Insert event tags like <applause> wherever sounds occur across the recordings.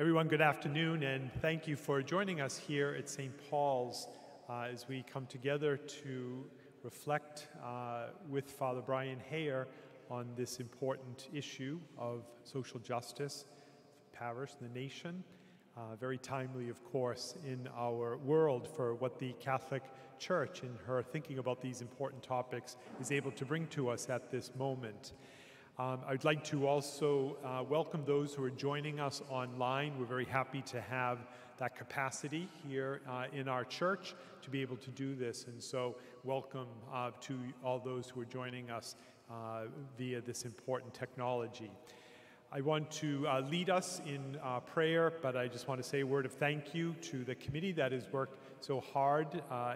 Everyone, good afternoon, and thank you for joining us here at St. Paul's uh, as we come together to reflect uh, with Father Bryan Hehir on this important issue of social justice, parish, the nation. Uh, very timely, of course, in our world for what the Catholic Church, in her thinking about these important topics, is able to bring to us at this moment. Um, I'd like to also uh, welcome those who are joining us online. We're very happy to have that capacity here uh, in our church to be able to do this. And so, welcome uh, to all those who are joining us uh, via this important technology. I want to uh, lead us in uh, prayer, but I just want to say a word of thank you to the committee that has worked so hard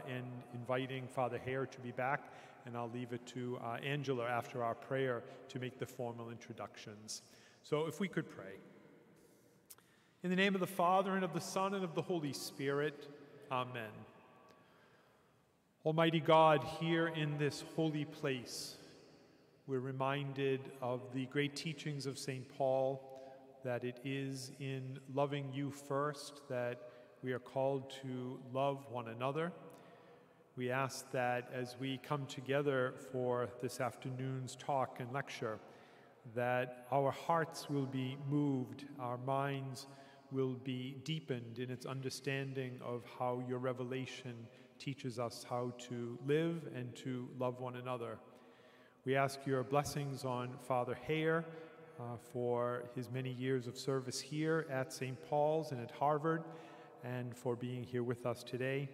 in inviting Father Hehir to be back and I'll leave it to uh, Angela after our prayer to make the formal introductions. So, if we could pray. In the name of the Father, and of the Son, and of the Holy Spirit, Amen. Almighty God, here in this holy place, we're reminded of the great teachings of St. Paul that it is in loving you first that we are called to love one another we ask that as we come together for this afternoon's talk and lecture, that our hearts will be moved, our minds will be deepened in its understanding of how your revelation teaches us how to live and to love one another. We ask your blessings on Father Hehir uh, for his many years of service here at St. Paul's and at Harvard, and for being here with us today.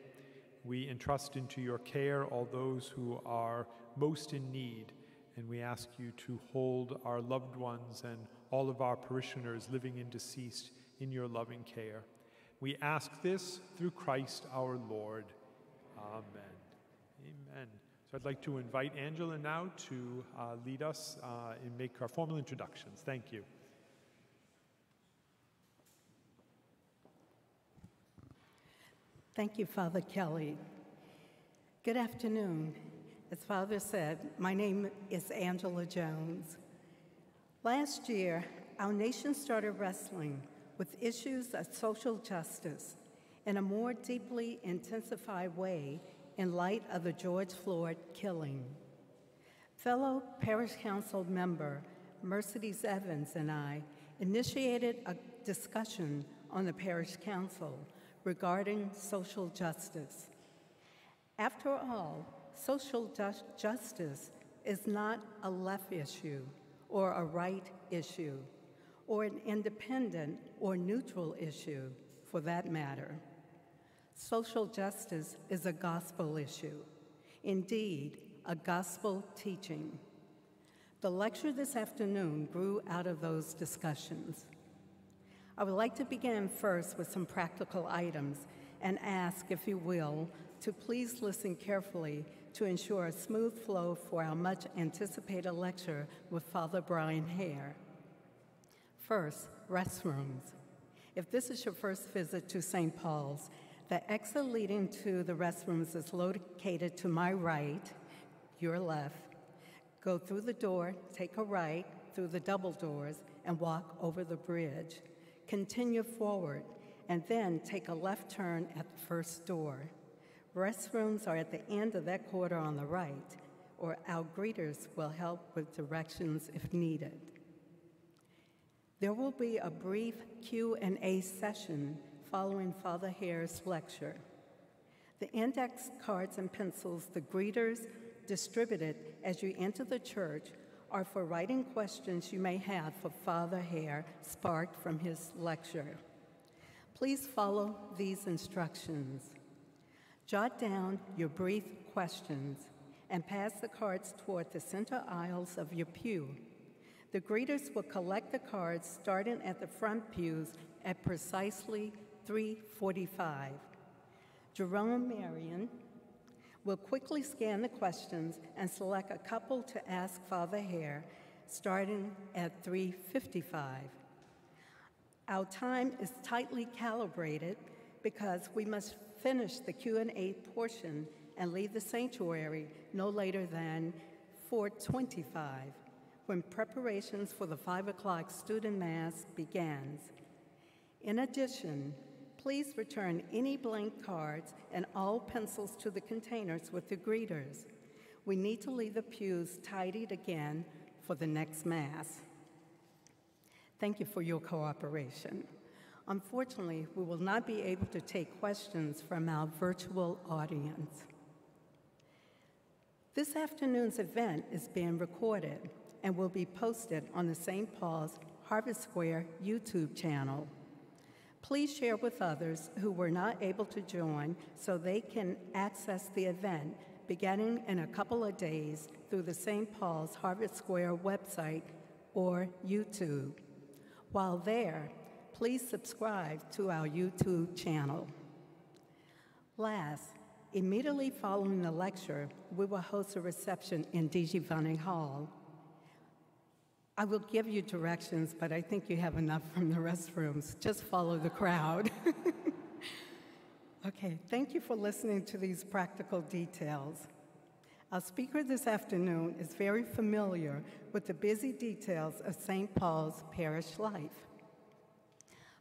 We entrust into your care all those who are most in need, and we ask you to hold our loved ones and all of our parishioners living and deceased in your loving care. We ask this through Christ our Lord. Amen. Amen. So I'd like to invite Angela now to uh, lead us uh, and make our formal introductions. Thank you. Thank you, Father Kelly. Good afternoon. As Father said, my name is Angela Jones. Last year, our nation started wrestling with issues of social justice in a more deeply intensified way in light of the George Floyd killing. Fellow Parish Council member Mercedes Evans and I initiated a discussion on the Parish Council regarding social justice. After all, social ju- justice is not a left issue or a right issue or an independent or neutral issue for that matter. Social justice is a gospel issue, indeed, a gospel teaching. The lecture this afternoon grew out of those discussions. I would like to begin first with some practical items and ask, if you will, to please listen carefully to ensure a smooth flow for our much anticipated lecture with Father Bryan Hehir. First, restrooms. If this is your first visit to St. Paul's, the exit leading to the restrooms is located to my right, your left. Go through the door, take a right through the double doors, and walk over the bridge. Continue forward, and then take a left turn at the first door. Restrooms are at the end of that corridor on the right, or our greeters will help with directions if needed. There will be a brief Q&A session following Father Hehir's lecture. The index cards and pencils the greeters distributed as you enter the church are for writing questions you may have for Father Hehir sparked from his lecture. Please follow these instructions. Jot down your brief questions and pass the cards toward the center aisles of your pew. The greeters will collect the cards starting at the front pews at precisely 345. Jerome Marion, We'll quickly scan the questions and select a couple to ask Father Hehir, starting at 3.55. Our time is tightly calibrated because we must finish the Q&A portion and leave the sanctuary no later than 4.25, when preparations for the 5 o'clock student mass begins. In addition, please return any blank cards and all pencils to the containers with the greeters. We need to leave the pews tidied again for the next Mass. Thank you for your cooperation. Unfortunately, we will not be able to take questions from our virtual audience. This afternoon's event is being recorded and will be posted on the St. Paul's Harvard Square YouTube channel. Please share with others who were not able to join so they can access the event beginning in a couple of days through the St. Paul's Harvard Square website or YouTube. While there, please subscribe to our YouTube channel. Last, immediately following the lecture, we will host a reception in DG Funning Hall. I will give you directions, but I think you have enough from the restrooms. Just follow the crowd. <laughs> okay, thank you for listening to these practical details. Our speaker this afternoon is very familiar with the busy details of St. Paul's parish life.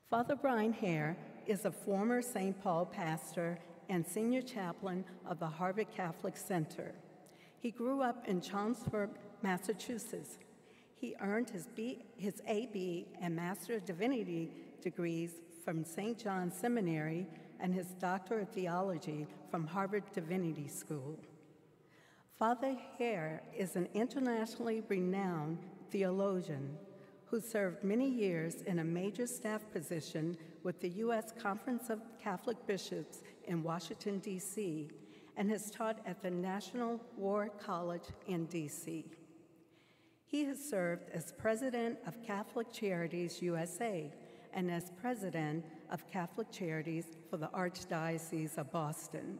Father Bryan Hehir is a former St. Paul pastor and senior chaplain of the Harvard Catholic Center. He grew up in Chelmsford, Massachusetts. He earned his, B, his AB and Master of Divinity degrees from St. John's Seminary and his Doctor of Theology from Harvard Divinity School. Father Hehir is an internationally renowned theologian who served many years in a major staff position with the U.S. Conference of Catholic Bishops in Washington, D.C., and has taught at the National War College in D.C. He has served as president of Catholic Charities USA and as president of Catholic Charities for the Archdiocese of Boston.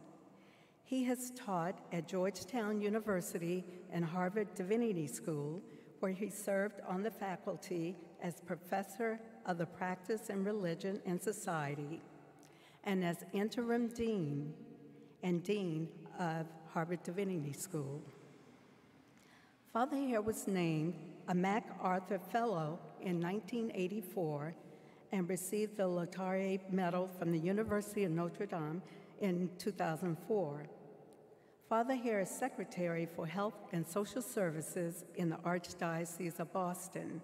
He has taught at Georgetown University and Harvard Divinity School, where he served on the faculty as professor of the practice in religion and society and as interim dean and dean of Harvard Divinity School. Father Hehir was named a MacArthur Fellow in 1984 and received the Laetare Medal from the University of Notre Dame in 2004. Father Hehir is Secretary for Health and Social Services in the Archdiocese of Boston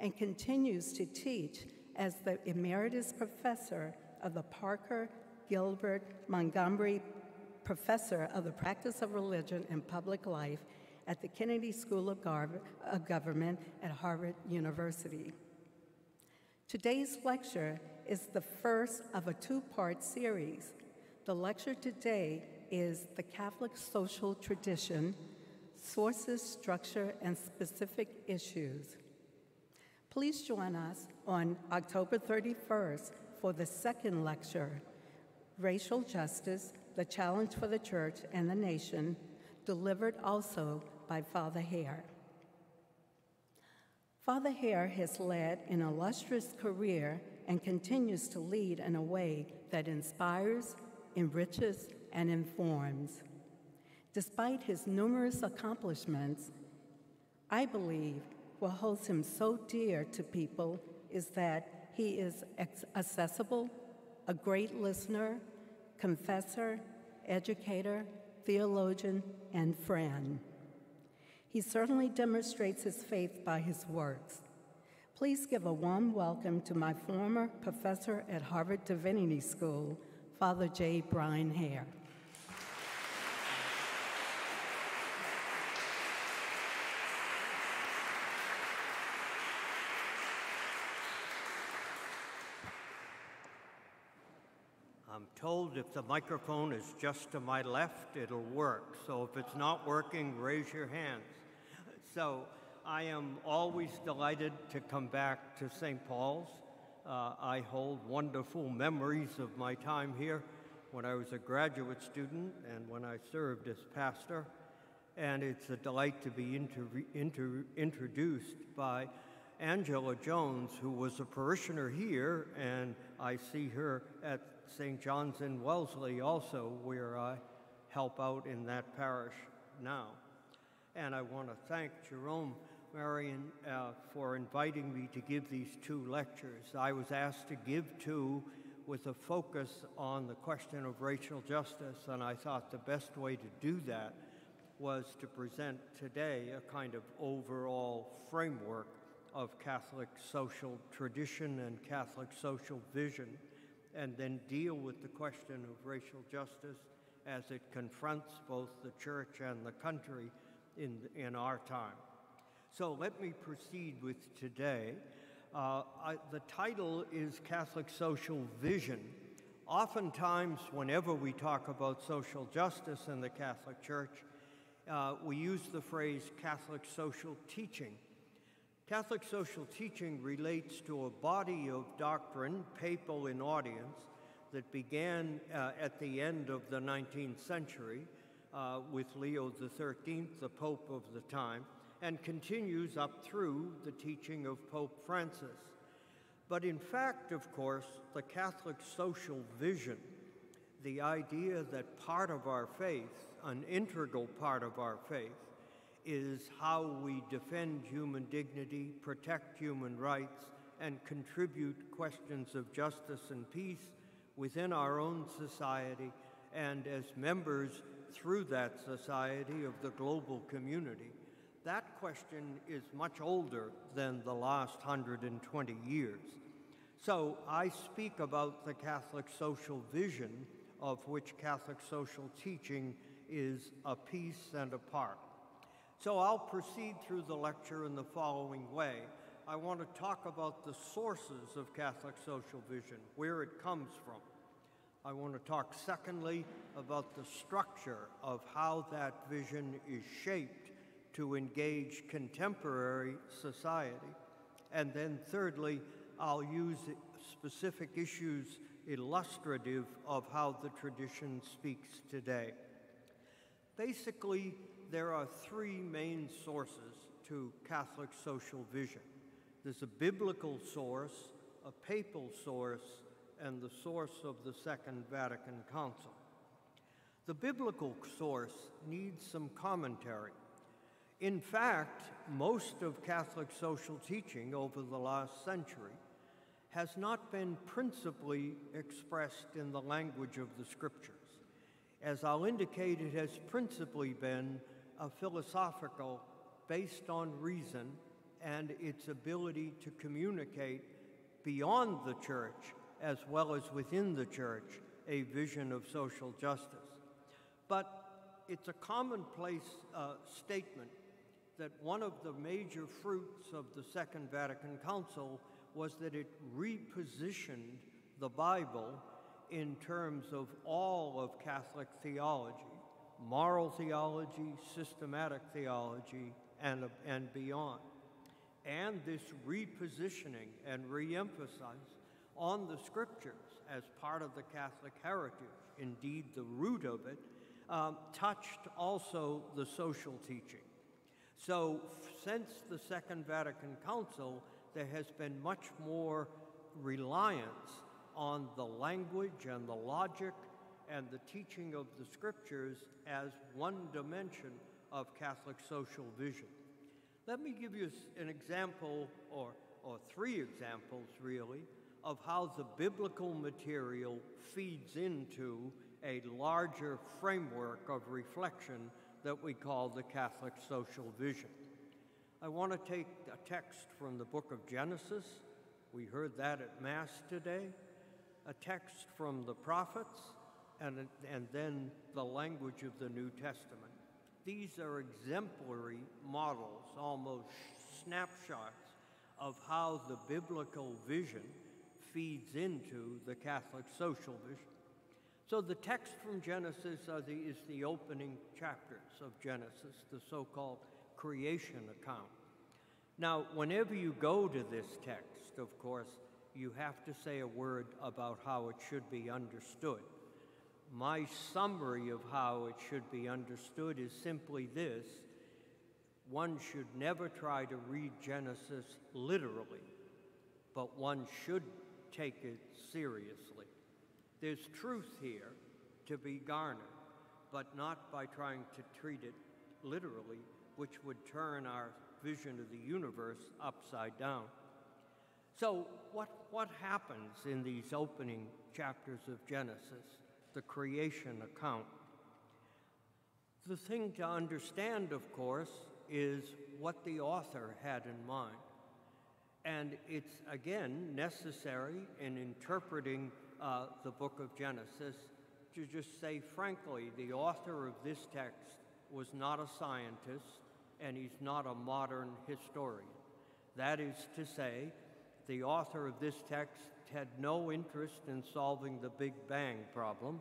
and continues to teach as the Emeritus Professor of the Parker Gilbert Montgomery Professor of the Practice of Religion and Public Life at the Kennedy School of, Government at Harvard University. Today's lecture is the first of a two part series. The lecture today is The Catholic Social Tradition Sources, Structure, and Specific Issues. Please join us on October 31st for the second lecture Racial Justice The Challenge for the Church and the Nation, delivered also by Father Hehir. Father Hehir has led an illustrious career and continues to lead in a way that inspires, enriches, and informs. Despite his numerous accomplishments, I believe what holds him so dear to people is that he is accessible, a great listener, confessor, educator, theologian, and friend. He certainly demonstrates his faith by his works. Please give a warm welcome to my former professor at Harvard Divinity School, Father J. Bryan Hehir. I'm told if the microphone is just to my left, it'll work. So if it's not working, raise your hands. So I am always delighted to come back to St. Paul's. Uh, I hold wonderful memories of my time here when I was a graduate student and when I served as pastor. And it's a delight to be inter- inter- introduced by Angela Jones, who was a parishioner here, and I see her at St. John's in Wellesley also, where I help out in that parish now. And I want to thank Jerome Marion, uh, for inviting me to give these two lectures. I was asked to give two with a focus on the question of racial justice, and I thought the best way to do that was to present today a kind of overall framework of Catholic social tradition and Catholic social vision, and then deal with the question of racial justice as it confronts both the church and the country in, in our time. So let me proceed with today. Uh, I, the title is Catholic Social Vision. Oftentimes, whenever we talk about social justice in the Catholic Church, uh, we use the phrase Catholic social teaching. Catholic social teaching relates to a body of doctrine, papal in audience, that began uh, at the end of the 19th century uh, with Leo XIII, the Pope of the time, and continues up through the teaching of Pope Francis. But in fact, of course, the Catholic social vision, the idea that part of our faith, an integral part of our faith, is how we defend human dignity, protect human rights, and contribute questions of justice and peace within our own society and as members through that society of the global community. That question is much older than the last 120 years. So I speak about the Catholic social vision of which Catholic social teaching is a piece and a part. So I'll proceed through the lecture in the following way. I want to talk about the sources of Catholic social vision, where it comes from. I want to talk, secondly, about the structure of how that vision is shaped to engage contemporary society. And then, thirdly, I'll use specific issues illustrative of how the tradition speaks today. Basically, there are three main sources to Catholic social vision there's a biblical source, a papal source, and the source of the Second Vatican Council. The biblical source needs some commentary. In fact, most of Catholic social teaching over the last century has not been principally expressed in the language of the scriptures. As I'll indicate, it has principally been a philosophical based on reason and its ability to communicate beyond the church as well as within the church a vision of social justice. But it's a commonplace uh, statement that one of the major fruits of the Second Vatican Council was that it repositioned the Bible in terms of all of Catholic theology moral theology, systematic theology, and, and beyond. And this repositioning and reemphasizing on the scriptures as part of the Catholic heritage, indeed, the root of it, um, touched also the social teaching. So, since the Second Vatican Council, there has been much more reliance on the language and the logic and the teaching of the scriptures as one dimension of Catholic social vision. Let me give you an example, or, or three examples really, of how the biblical material feeds into a larger framework of reflection that we call the Catholic social vision. I want to take a text from the book of Genesis. We heard that at Mass today. A text from the prophets, and, and then the language of the New Testament. These are exemplary models, almost snapshots, of how the biblical vision feeds into the Catholic social vision. So the text from Genesis the, is the opening chapters of Genesis, the so called creation account. Now, whenever you go to this text, of course, you have to say a word about how it should be understood. My summary of how it should be understood is simply this one should never try to read Genesis literally, but one should take it seriously. There's truth here to be garnered, but not by trying to treat it literally, which would turn our vision of the universe upside down. So, what, what happens in these opening chapters of Genesis, the creation account? The thing to understand, of course, is what the author had in mind. And it's again necessary in interpreting uh, the book of Genesis to just say frankly, the author of this text was not a scientist and he's not a modern historian. That is to say, the author of this text had no interest in solving the Big Bang problem,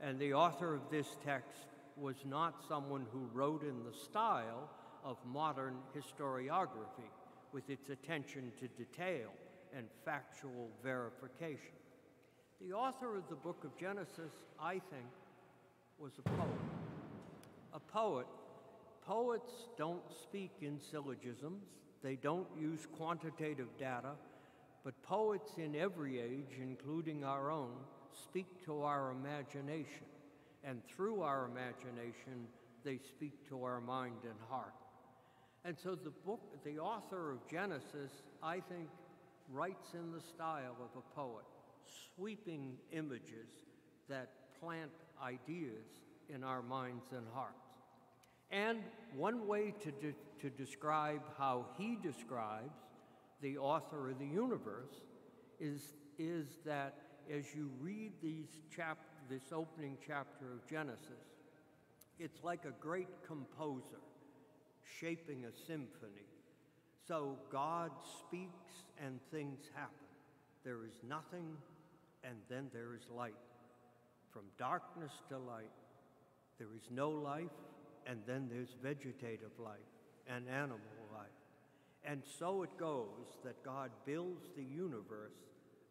and the author of this text was not someone who wrote in the style of modern historiography with its attention to detail and factual verification. The author of the book of Genesis, I think, was a poet. A poet. Poets don't speak in syllogisms, they don't use quantitative data, but poets in every age, including our own, speak to our imagination. And through our imagination, they speak to our mind and heart. And so the book, the author of Genesis, I think, writes in the style of a poet, sweeping images that plant ideas in our minds and hearts. And one way to, de- to describe how he describes the author of the universe is, is that as you read these chap- this opening chapter of Genesis, it's like a great composer shaping a symphony. So God speaks and things happen. There is nothing and then there is light. From darkness to light, there is no life and then there's vegetative life and animal life. And so it goes that God builds the universe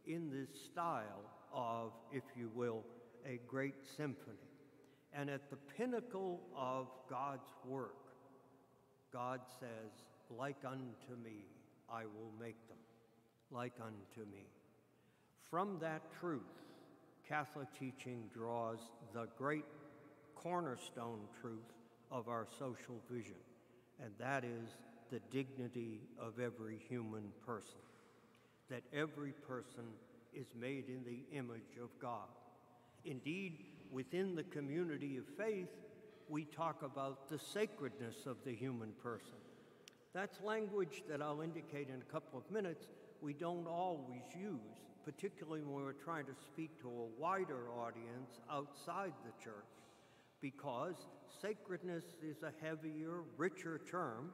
in this style of, if you will, a great symphony. And at the pinnacle of God's work, God says, Like unto me, I will make them, like unto me. From that truth, Catholic teaching draws the great cornerstone truth of our social vision, and that is the dignity of every human person. That every person is made in the image of God. Indeed, within the community of faith, we talk about the sacredness of the human person. That's language that I'll indicate in a couple of minutes we don't always use, particularly when we're trying to speak to a wider audience outside the church, because sacredness is a heavier, richer term,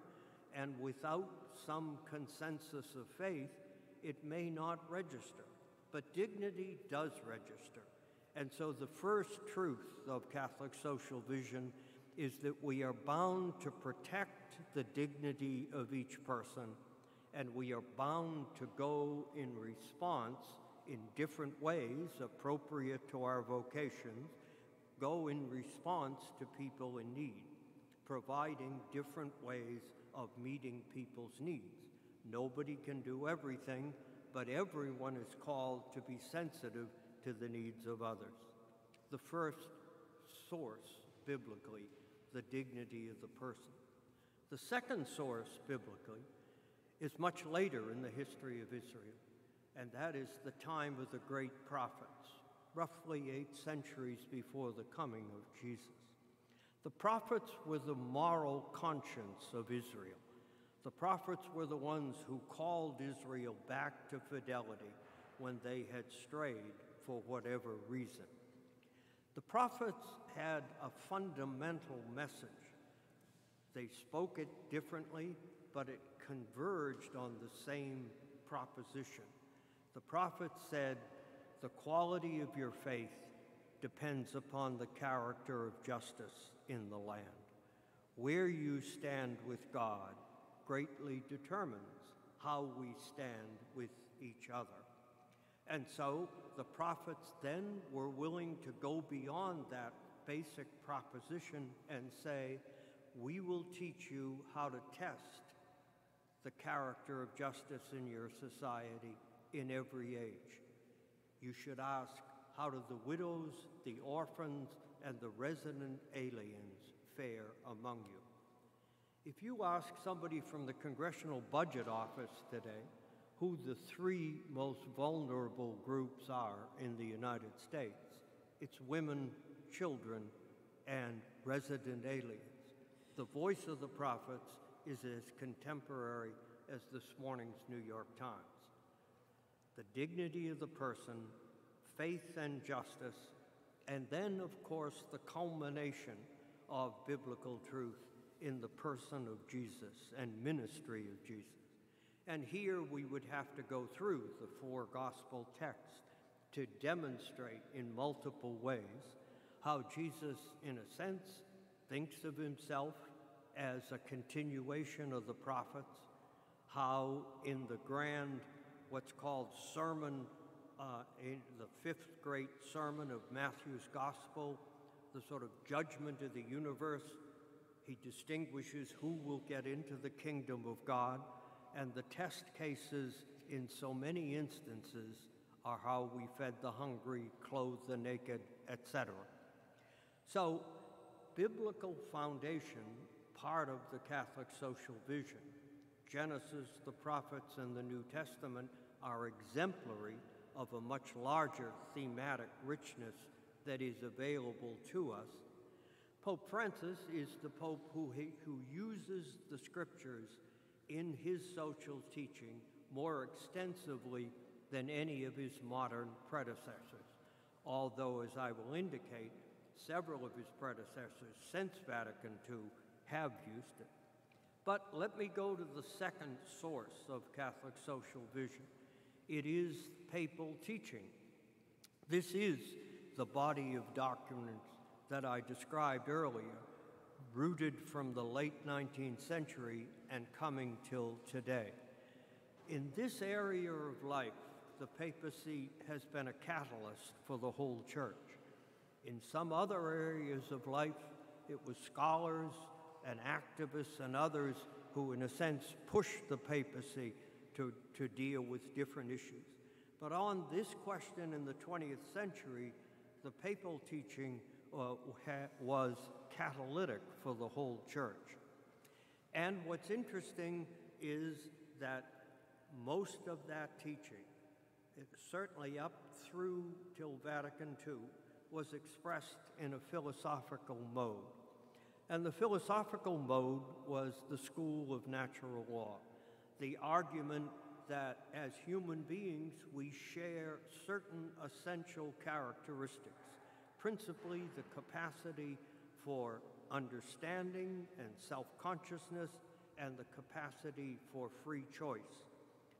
and without some consensus of faith, it may not register. But dignity does register. And so the first truth of Catholic social vision is that we are bound to protect the dignity of each person, and we are bound to go in response in different ways appropriate to our vocations, go in response to people in need, providing different ways of meeting people's needs. Nobody can do everything, but everyone is called to be sensitive to the needs of others. The first source, biblically, the dignity of the person. The second source, biblically, is much later in the history of Israel, and that is the time of the great prophets, roughly eight centuries before the coming of Jesus. The prophets were the moral conscience of Israel. The prophets were the ones who called Israel back to fidelity when they had strayed for whatever reason. The prophets had a fundamental message. They spoke it differently, but it converged on the same proposition. The prophets said, The quality of your faith depends upon the character of justice in the land. Where you stand with God greatly determines how we stand with each other. And so the prophets then were willing to go beyond that basic proposition and say, We will teach you how to test the character of justice in your society in every age. You should ask, How do the widows, the orphans, and the resident aliens fare among you? If you ask somebody from the Congressional Budget Office today who the three most vulnerable groups are in the United States, it's women, children, and resident aliens. The voice of the prophets is as contemporary as this morning's New York Times. The dignity of the person, faith and justice, and then, of course, the culmination of biblical truth in the person of Jesus and ministry of Jesus. And here we would have to go through the four gospel texts to demonstrate in multiple ways how Jesus, in a sense, thinks of himself as a continuation of the prophets, how in the grand, what's called sermon, uh, in the fifth great sermon of Matthew's gospel, the sort of judgment of the universe, he distinguishes who will get into the kingdom of God, and the test cases in so many instances are how we fed the hungry, clothed the naked, etc. So, biblical foundation, part of the Catholic social vision, Genesis, the prophets, and the New Testament are exemplary of a much larger thematic richness that is available to us. Pope Francis is the Pope who, who uses the scriptures in his social teaching more extensively than any of his modern predecessors. Although, as I will indicate, several of his predecessors since Vatican II have used it. But let me go to the second source of Catholic social vision. It is papal teaching. This is the body of documents that I described earlier, rooted from the late 19th century and coming till today. In this area of life, the papacy has been a catalyst for the whole church. In some other areas of life, it was scholars and activists and others who, in a sense, pushed the papacy to, to deal with different issues. But on this question in the 20th century, the papal teaching uh, was catalytic for the whole church. And what's interesting is that most of that teaching, certainly up through till Vatican II, was expressed in a philosophical mode. And the philosophical mode was the school of natural law, the argument that as human beings we share certain essential characteristics, principally the capacity for understanding and self consciousness and the capacity for free choice.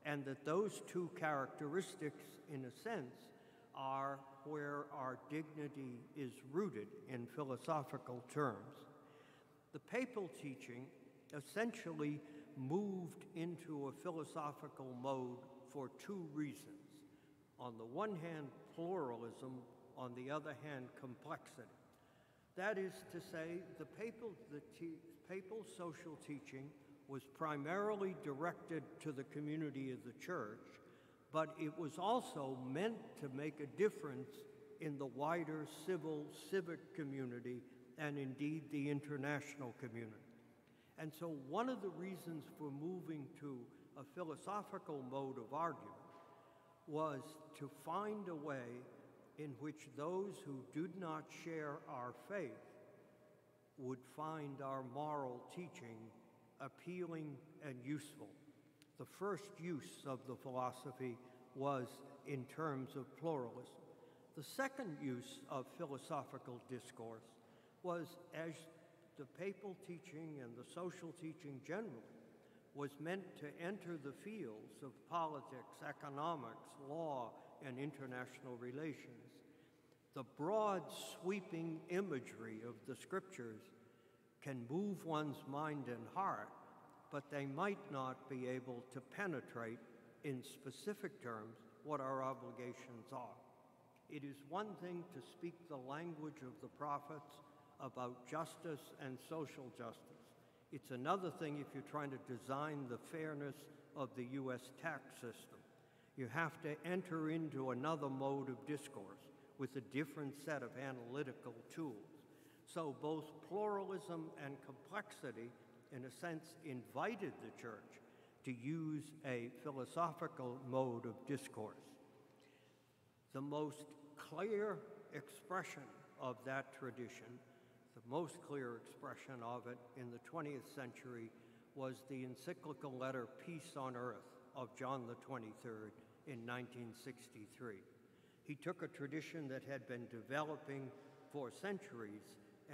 And that those two characteristics, in a sense, are where our dignity is rooted in philosophical terms. The papal teaching essentially moved into a philosophical mode for two reasons. On the one hand, pluralism, on the other hand, complexity. That is to say, the papal, the te- papal social teaching was primarily directed to the community of the church but it was also meant to make a difference in the wider civil, civic community and indeed the international community. And so, one of the reasons for moving to a philosophical mode of argument was to find a way in which those who did not share our faith would find our moral teaching appealing and useful. The first use of the philosophy was in terms of pluralism. The second use of philosophical discourse was as the papal teaching and the social teaching generally was meant to enter the fields of politics, economics, law, and international relations. The broad, sweeping imagery of the scriptures can move one's mind and heart but they might not be able to penetrate in specific terms what our obligations are. It is one thing to speak the language of the prophets about justice and social justice. It's another thing if you're trying to design the fairness of the U.S. tax system. You have to enter into another mode of discourse with a different set of analytical tools. So both pluralism and complexity in a sense, invited the church to use a philosophical mode of discourse. The most clear expression of that tradition, the most clear expression of it in the 20th century, was the encyclical letter Peace on Earth of John the 23rd in 1963. He took a tradition that had been developing for centuries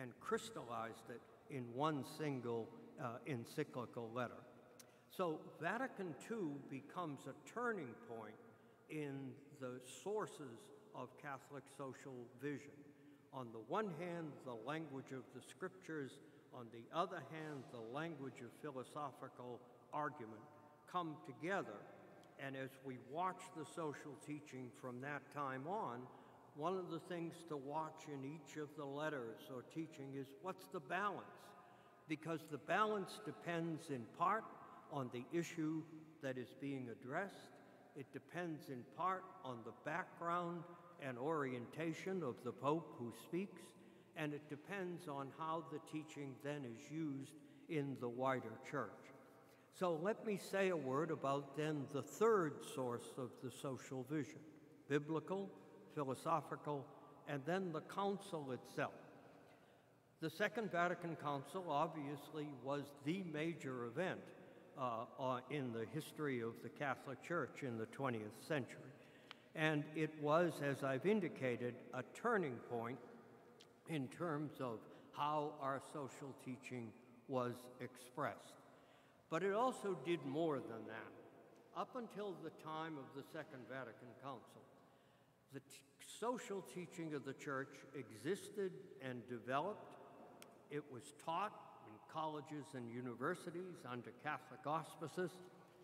and crystallized it in one single uh, encyclical letter. So Vatican II becomes a turning point in the sources of Catholic social vision. On the one hand, the language of the scriptures, on the other hand, the language of philosophical argument come together. And as we watch the social teaching from that time on, one of the things to watch in each of the letters or teaching is what's the balance? Because the balance depends in part on the issue that is being addressed. It depends in part on the background and orientation of the Pope who speaks, and it depends on how the teaching then is used in the wider church. So let me say a word about then the third source of the social vision biblical, philosophical, and then the council itself. The Second Vatican Council obviously was the major event uh, uh, in the history of the Catholic Church in the 20th century. And it was, as I've indicated, a turning point in terms of how our social teaching was expressed. But it also did more than that. Up until the time of the Second Vatican Council, the social teaching of the Church existed and developed. It was taught in colleges and universities under Catholic auspices,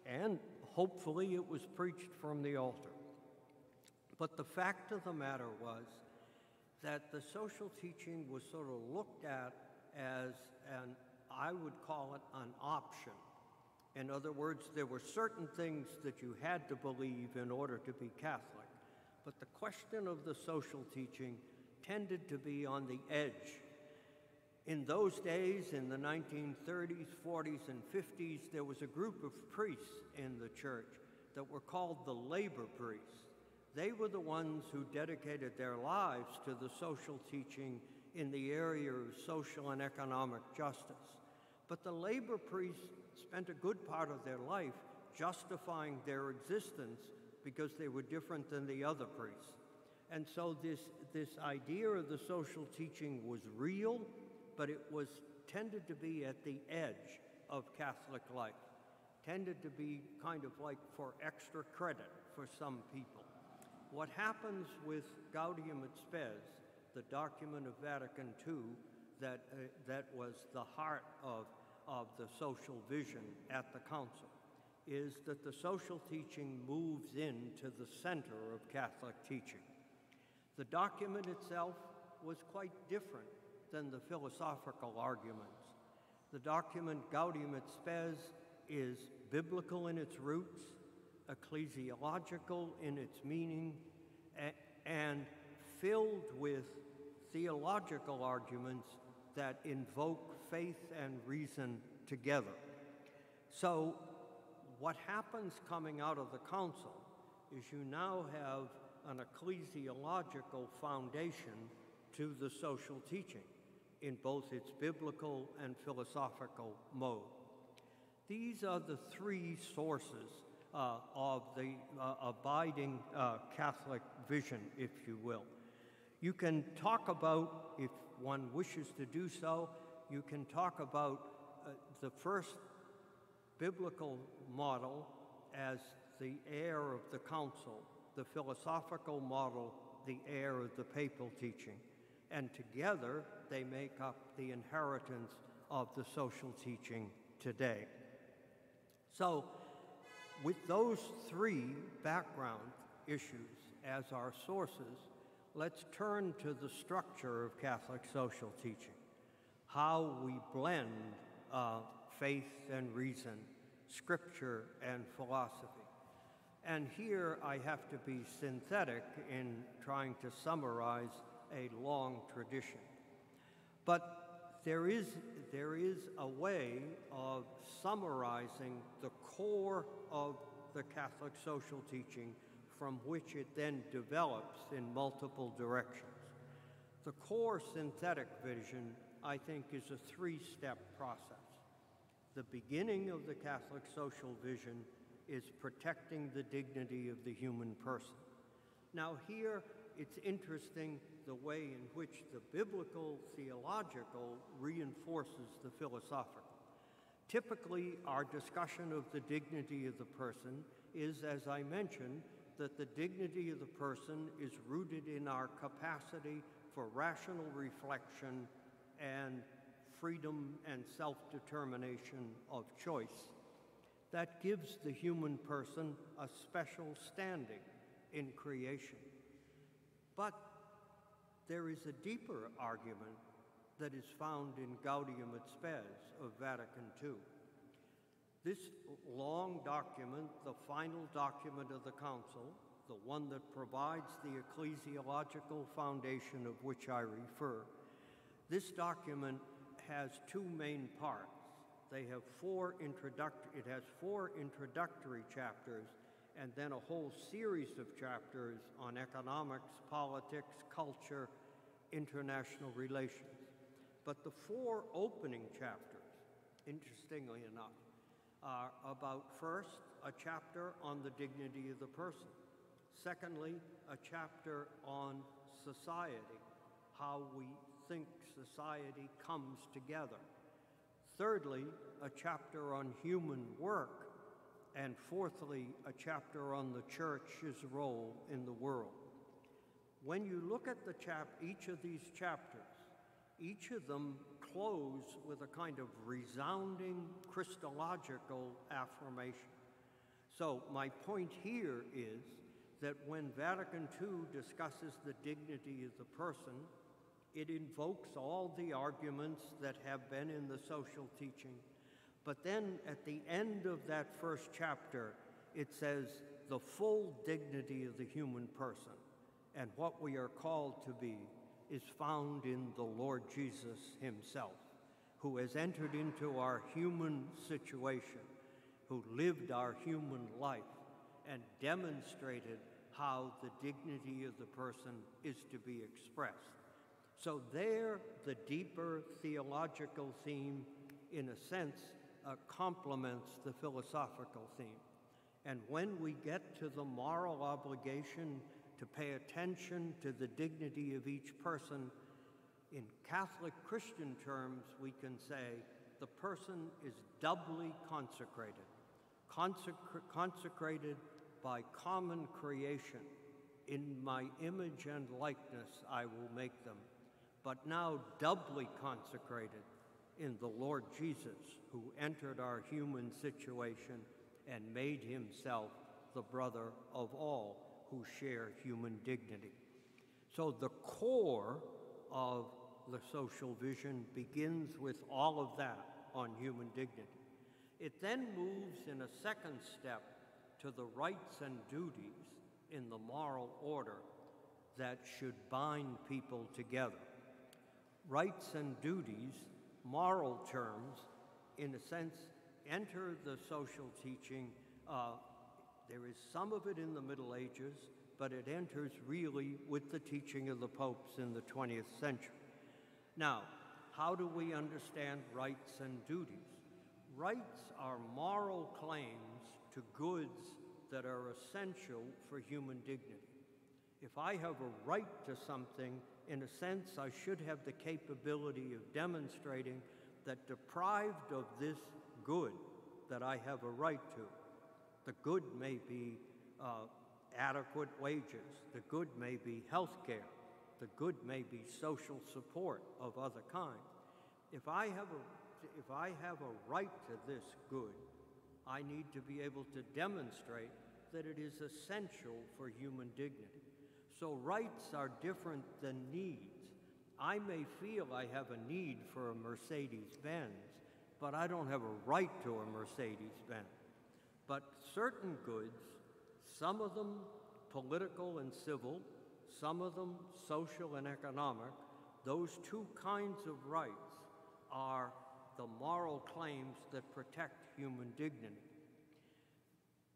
and hopefully it was preached from the altar. But the fact of the matter was that the social teaching was sort of looked at as an, I would call it an option. In other words, there were certain things that you had to believe in order to be Catholic. But the question of the social teaching tended to be on the edge in those days, in the 1930s, 40s, and 50s, there was a group of priests in the church that were called the labor priests. They were the ones who dedicated their lives to the social teaching in the area of social and economic justice. But the labor priests spent a good part of their life justifying their existence because they were different than the other priests. And so this, this idea of the social teaching was real but it was tended to be at the edge of Catholic life, tended to be kind of like for extra credit for some people. What happens with Gaudium et Spes, the document of Vatican II that, uh, that was the heart of, of the social vision at the council, is that the social teaching moves into the center of Catholic teaching. The document itself was quite different than the philosophical arguments. The document Gaudium et Spes is biblical in its roots, ecclesiological in its meaning, and filled with theological arguments that invoke faith and reason together. So, what happens coming out of the council is you now have an ecclesiological foundation to the social teaching in both its biblical and philosophical mode. These are the three sources uh, of the uh, abiding uh, Catholic vision, if you will. You can talk about, if one wishes to do so, you can talk about uh, the first biblical model as the heir of the council, the philosophical model, the heir of the papal teaching and together they make up the inheritance of the social teaching today. So, with those three background issues as our sources, let's turn to the structure of Catholic social teaching, how we blend uh, faith and reason, scripture and philosophy. And here I have to be synthetic in trying to summarize a long tradition. But there is, there is a way of summarizing the core of the Catholic social teaching from which it then develops in multiple directions. The core synthetic vision, I think, is a three step process. The beginning of the Catholic social vision is protecting the dignity of the human person. Now, here it's interesting the way in which the biblical theological reinforces the philosophical. Typically, our discussion of the dignity of the person is, as I mentioned, that the dignity of the person is rooted in our capacity for rational reflection and freedom and self determination of choice. That gives the human person a special standing in creation. But there is a deeper argument that is found in Gaudium et Spes of Vatican II. This long document, the final document of the Council, the one that provides the ecclesiological foundation of which I refer, this document has two main parts. They have four introduct- it has four introductory chapters and then a whole series of chapters on economics, politics, culture, international relations. But the four opening chapters, interestingly enough, are about first, a chapter on the dignity of the person. Secondly, a chapter on society, how we think society comes together. Thirdly, a chapter on human work. And fourthly, a chapter on the church's role in the world. When you look at the chap- each of these chapters, each of them close with a kind of resounding Christological affirmation. So, my point here is that when Vatican II discusses the dignity of the person, it invokes all the arguments that have been in the social teaching. But then at the end of that first chapter, it says the full dignity of the human person and what we are called to be is found in the Lord Jesus Himself, who has entered into our human situation, who lived our human life, and demonstrated how the dignity of the person is to be expressed. So, there, the deeper theological theme, in a sense, uh, complements the philosophical theme. And when we get to the moral obligation to pay attention to the dignity of each person, in Catholic Christian terms, we can say the person is doubly consecrated. Consecra- consecrated by common creation. In my image and likeness I will make them, but now doubly consecrated in the Lord Jesus, who entered our human situation and made himself the brother of all who share human dignity. So the core of the social vision begins with all of that on human dignity. It then moves in a second step to the rights and duties in the moral order that should bind people together. Rights and duties, moral terms, in a sense, enter the social teaching. Uh, there is some of it in the Middle Ages, but it enters really with the teaching of the popes in the 20th century. Now, how do we understand rights and duties? Rights are moral claims to goods that are essential for human dignity. If I have a right to something, in a sense, I should have the capability of demonstrating that deprived of this good that I have a right to, the good may be uh, adequate wages, the good may be health care, the good may be social support of other kinds. If I have a if I have a right to this good, I need to be able to demonstrate that it is essential for human dignity. So rights are different than needs. I may feel I have a need for a Mercedes Benz, but I don't have a right to a Mercedes Benz. But certain goods, some of them political and civil, some of them social and economic, those two kinds of rights are the moral claims that protect human dignity.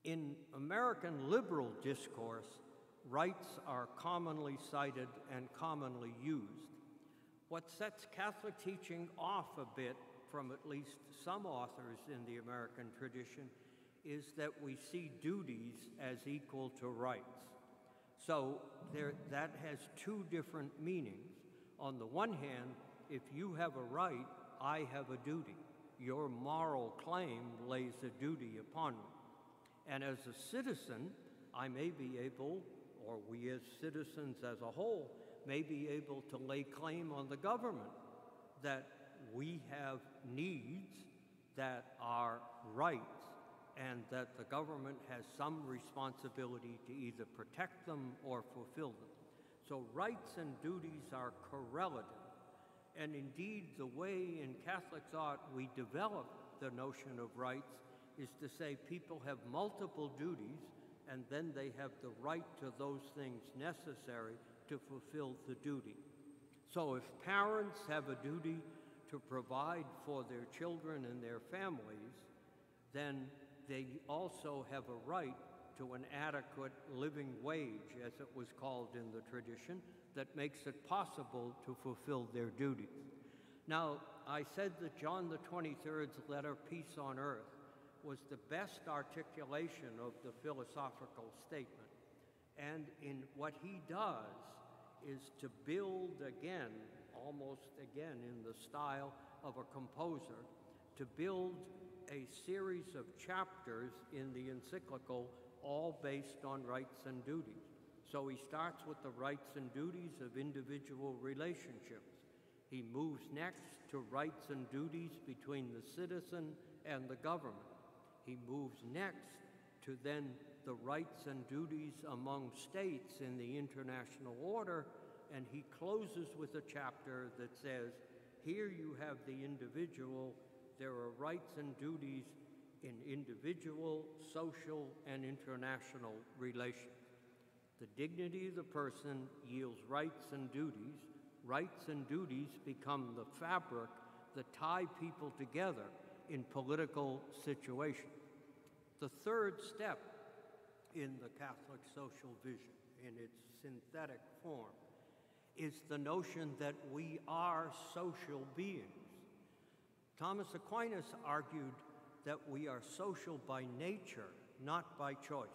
In American liberal discourse, rights are commonly cited and commonly used. What sets Catholic teaching off a bit from at least some authors in the American tradition is that we see duties as equal to rights. So there, that has two different meanings. On the one hand, if you have a right, I have a duty. Your moral claim lays a duty upon me. And as a citizen, I may be able, or we as citizens as a whole, may be able to lay claim on the government that we have needs that are rights and that the government has some responsibility to either protect them or fulfill them. So rights and duties are correlative. And indeed, the way in Catholic thought we develop the notion of rights is to say people have multiple duties and then they have the right to those things necessary to fulfill the duty. So if parents have a duty to provide for their children and their families, then they also have a right to an adequate living wage, as it was called in the tradition, that makes it possible to fulfill their duties. Now, I said that John the 23rd's letter, Peace on Earth, was the best articulation of the philosophical statement. And in what he does is to build again, almost again in the style of a composer, to build a series of chapters in the encyclical, all based on rights and duties. So he starts with the rights and duties of individual relationships. He moves next to rights and duties between the citizen and the government. He moves next to then the rights and duties among states in the international order, and he closes with a chapter that says, Here you have the individual there are rights and duties in individual, social, and international relations. The dignity of the person yields rights and duties. Rights and duties become the fabric that tie people together in political situations. The third step in the Catholic social vision, in its synthetic form, is the notion that we are social beings. Thomas Aquinas argued that we are social by nature, not by choice.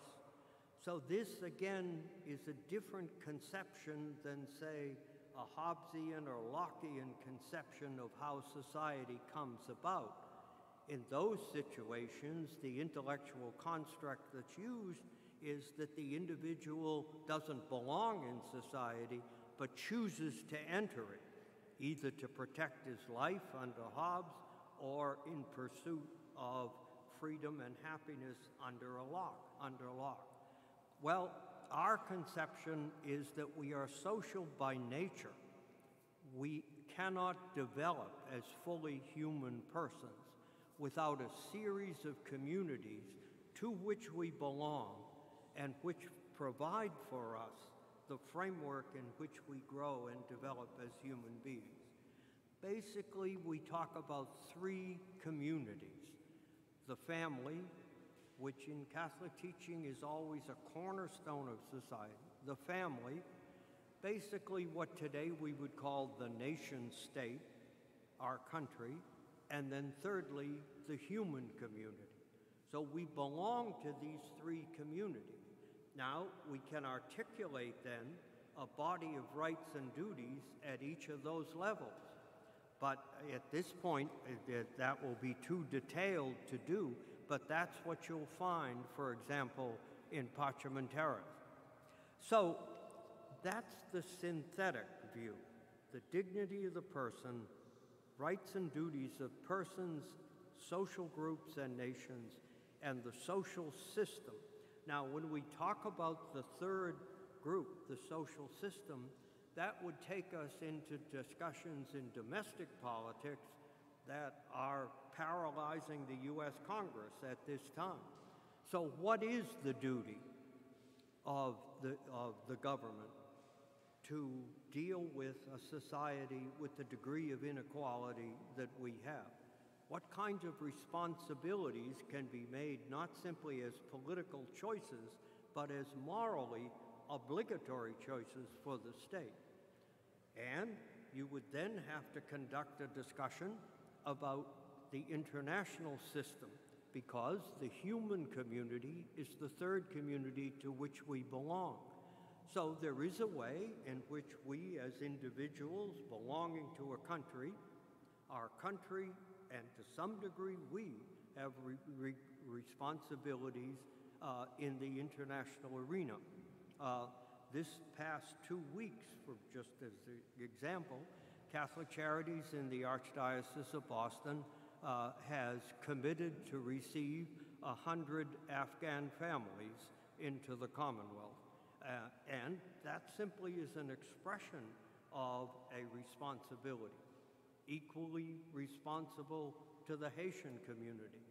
So, this again is a different conception than, say, a Hobbesian or Lockean conception of how society comes about. In those situations, the intellectual construct that's used is that the individual doesn't belong in society, but chooses to enter it, either to protect his life under Hobbes or in pursuit of freedom and happiness under a law, under law. Well, our conception is that we are social by nature. We cannot develop as fully human persons without a series of communities to which we belong and which provide for us the framework in which we grow and develop as human beings. Basically, we talk about three communities the family, which in Catholic teaching is always a cornerstone of society, the family, basically what today we would call the nation state, our country, and then thirdly, the human community. So we belong to these three communities. Now, we can articulate then a body of rights and duties at each of those levels. But at this point, eh, that will be too detailed to do, but that's what you'll find, for example, in Pachamama. So that's the synthetic view the dignity of the person, rights and duties of persons, social groups, and nations, and the social system. Now, when we talk about the third group, the social system, that would take us into discussions in domestic politics that are paralyzing the U.S. Congress at this time. So, what is the duty of the, of the government? To deal with a society with the degree of inequality that we have? What kinds of responsibilities can be made not simply as political choices, but as morally obligatory choices for the state? And you would then have to conduct a discussion about the international system because the human community is the third community to which we belong. So there is a way in which we, as individuals belonging to a country, our country, and to some degree we, have re- re- responsibilities uh, in the international arena. Uh, this past two weeks, for just as an example, Catholic Charities in the Archdiocese of Boston uh, has committed to receive 100 Afghan families into the Commonwealth. Uh, and that simply is an expression of a responsibility, equally responsible to the Haitian community.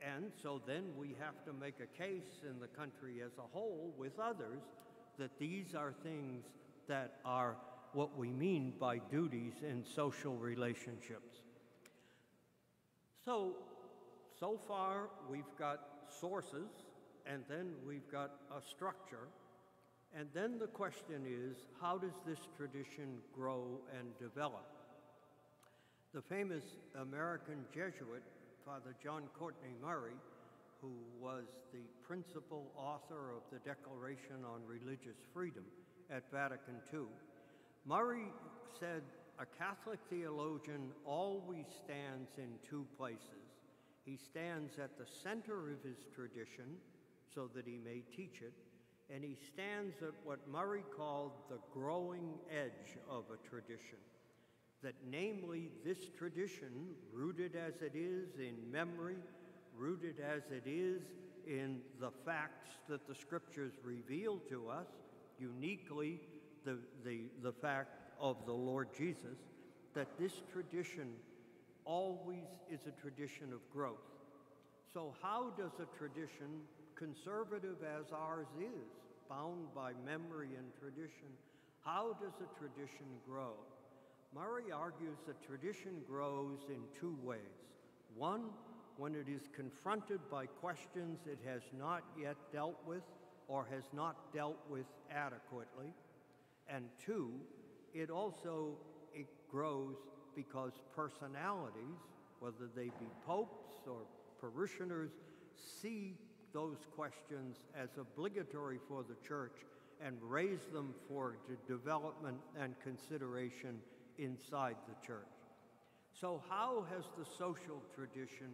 And so then we have to make a case in the country as a whole with others that these are things that are what we mean by duties in social relationships. So, so far we've got sources, and then we've got a structure, and then the question is how does this tradition grow and develop? The famous American Jesuit, Father John Courtney Murray, who was the principal author of the Declaration on Religious Freedom at Vatican II, Murray said a Catholic theologian always stands in two places. He stands at the center of his tradition so that he may teach it, and he stands at what Murray called the growing edge of a tradition. That, namely, this tradition, rooted as it is in memory, rooted as it is in the facts that the scriptures reveal to us, uniquely the, the, the fact of the Lord Jesus, that this tradition always is a tradition of growth. So, how does a tradition, conservative as ours is, bound by memory and tradition, how does a tradition grow? Murray argues that tradition grows in two ways. One, when it is confronted by questions it has not yet dealt with or has not dealt with adequately. And two, it also it grows because personalities, whether they be popes or parishioners, see those questions as obligatory for the church and raise them for development and consideration inside the church. So, how has the social tradition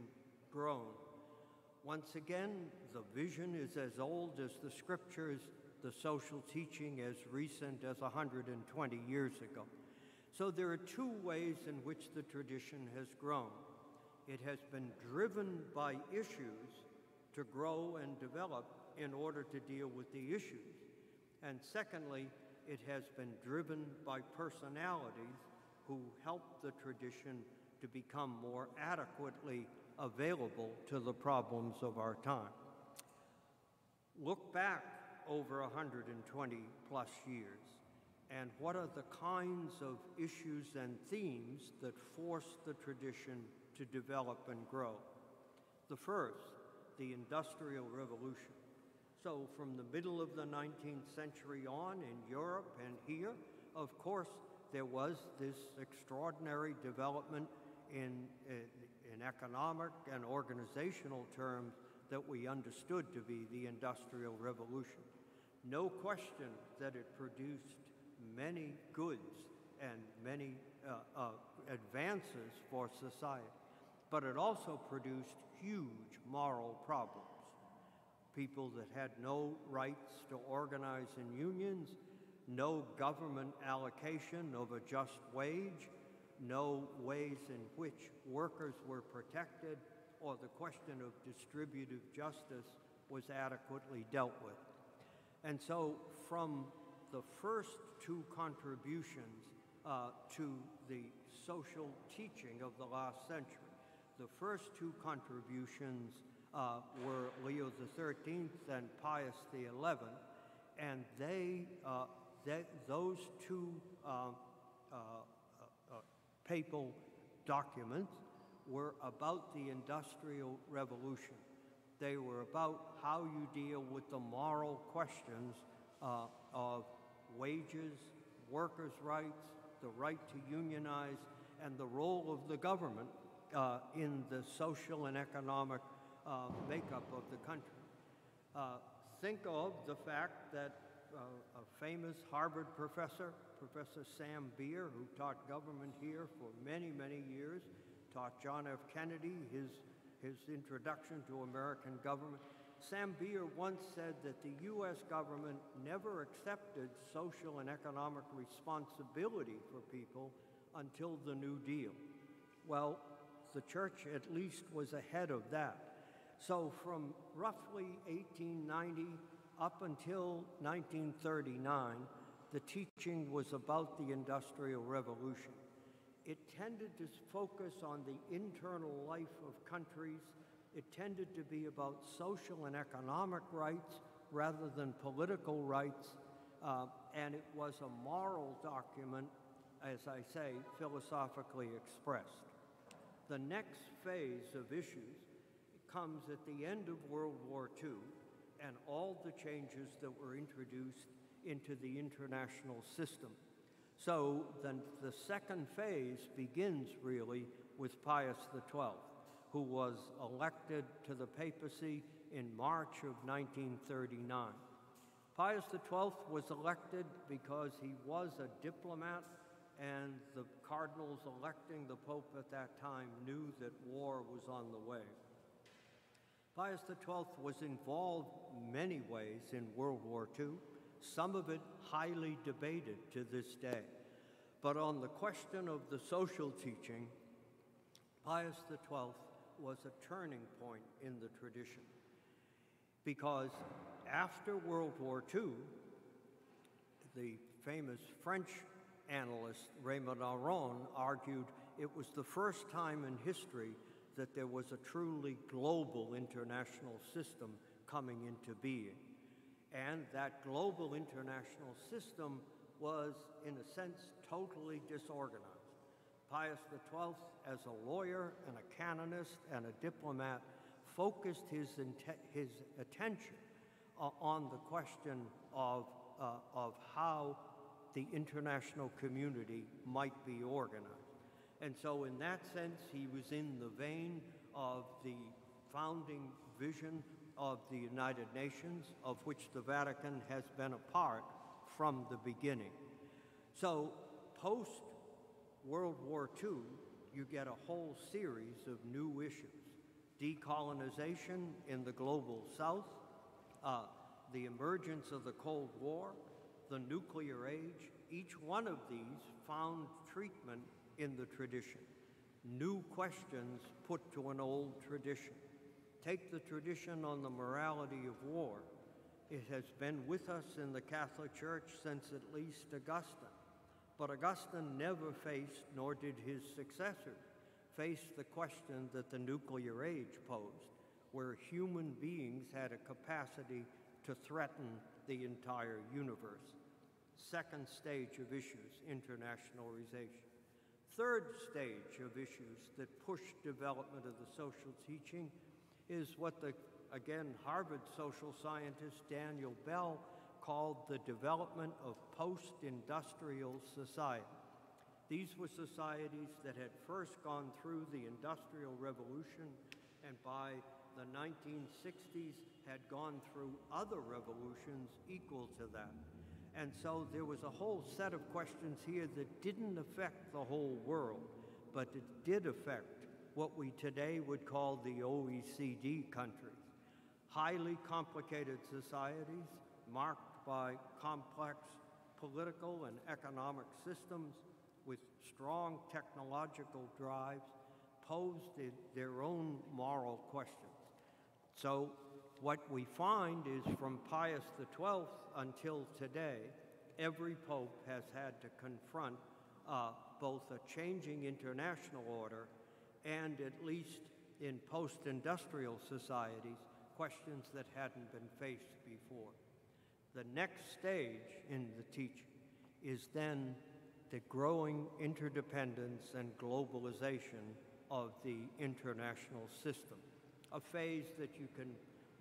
grown? Once again, the vision is as old as the scriptures the social teaching as recent as 120 years ago. So there are two ways in which the tradition has grown. It has been driven by issues to grow and develop in order to deal with the issues. And secondly, it has been driven by personalities who help the tradition to become more adequately available to the problems of our time. Look back over 120 plus years? And what are the kinds of issues and themes that force the tradition to develop and grow? The first, the Industrial Revolution. So, from the middle of the 19th century on in Europe and here, of course, there was this extraordinary development in, in economic and organizational terms that we understood to be the Industrial Revolution. No question that it produced many goods and many uh, uh, advances for society, but it also produced huge moral problems. People that had no rights to organize in unions, no government allocation of a just wage, no ways in which workers were protected, or the question of distributive justice was adequately dealt with. And so, from the first two contributions uh, to the social teaching of the last century, the first two contributions uh, were Leo XIII and Pius XI, and they, uh, that, those two uh, uh, uh, papal documents were about the Industrial Revolution. They were about how you deal with the moral questions uh, of wages, workers' rights, the right to unionize, and the role of the government uh, in the social and economic uh, makeup of the country. Uh, think of the fact that uh, a famous Harvard professor, Professor Sam Beer, who taught government here for many, many years, taught John F. Kennedy his, his introduction to American government. Sam Beer once said that the U.S. government never accepted social and economic responsibility for people until the New Deal. Well, the church at least was ahead of that. So from roughly 1890 up until 1939, the teaching was about the Industrial Revolution. It tended to focus on the internal life of countries. It tended to be about social and economic rights rather than political rights. Uh, and it was a moral document, as I say, philosophically expressed. The next phase of issues comes at the end of World War II and all the changes that were introduced into the international system. So then the second phase begins really with Pius XII, who was elected to the papacy in March of 1939. Pius XII was elected because he was a diplomat, and the cardinals electing the Pope at that time knew that war was on the way. Pius XII was involved many ways in World War II, some of it highly debated to this day. But on the question of the social teaching, Pius XII was a turning point in the tradition. Because after World War II, the famous French analyst Raymond Aron argued it was the first time in history that there was a truly global international system coming into being. And that global international system was, in a sense, totally disorganized. Pius XII, as a lawyer and a canonist and a diplomat, focused his, his attention uh, on the question of, uh, of how the international community might be organized. And so, in that sense, he was in the vein of the founding vision of the United Nations, of which the Vatican has been a part from the beginning. So, post World War II, you get a whole series of new issues decolonization in the global south, uh, the emergence of the Cold War, the nuclear age. Each one of these found treatment in the tradition. New questions put to an old tradition. Take the tradition on the morality of war. It has been with us in the Catholic Church since at least Augustine. But Augustine never faced, nor did his successors, face the question that the nuclear age posed, where human beings had a capacity to threaten the entire universe. Second stage of issues, internationalization. Third stage of issues that push development of the social teaching is what the, again, Harvard social scientist Daniel Bell called the development of post industrial society. These were societies that had first gone through the Industrial Revolution and by the 1960s had gone through other revolutions equal to that. And so there was a whole set of questions here that didn't affect the whole world, but it did affect what we today would call the OECD countries. Highly complicated societies marked by complex political and economic systems with strong technological drives posed their own moral questions. So what we find is from Pius XII until today, every pope has had to confront uh, both a changing international order and, at least in post industrial societies, questions that hadn't been faced before. The next stage in the teaching is then the growing interdependence and globalization of the international system, a phase that you can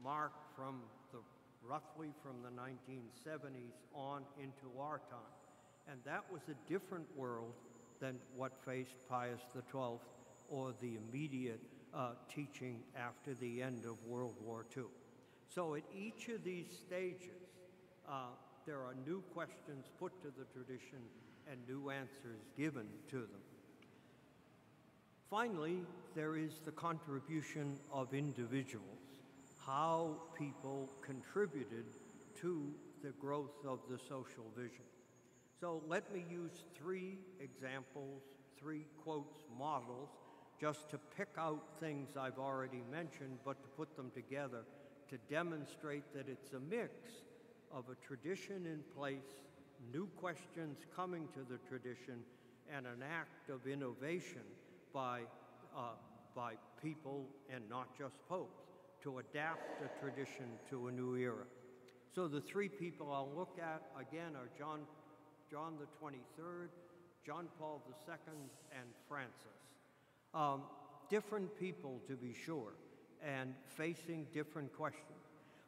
mark from the roughly from the 1970s on into our time. And that was a different world than what faced Pius XII or the immediate uh, teaching after the end of World War II. So at each of these stages, uh, there are new questions put to the tradition and new answers given to them. Finally, there is the contribution of individuals, how people contributed to the growth of the social vision. So let me use three examples, three quotes, models, just to pick out things I've already mentioned, but to put them together to demonstrate that it's a mix of a tradition in place, new questions coming to the tradition, and an act of innovation by, uh, by people and not just popes to adapt a tradition to a new era. So the three people I'll look at again are John, John the 23rd, John Paul II, and Francis. Um, different people, to be sure, and facing different questions.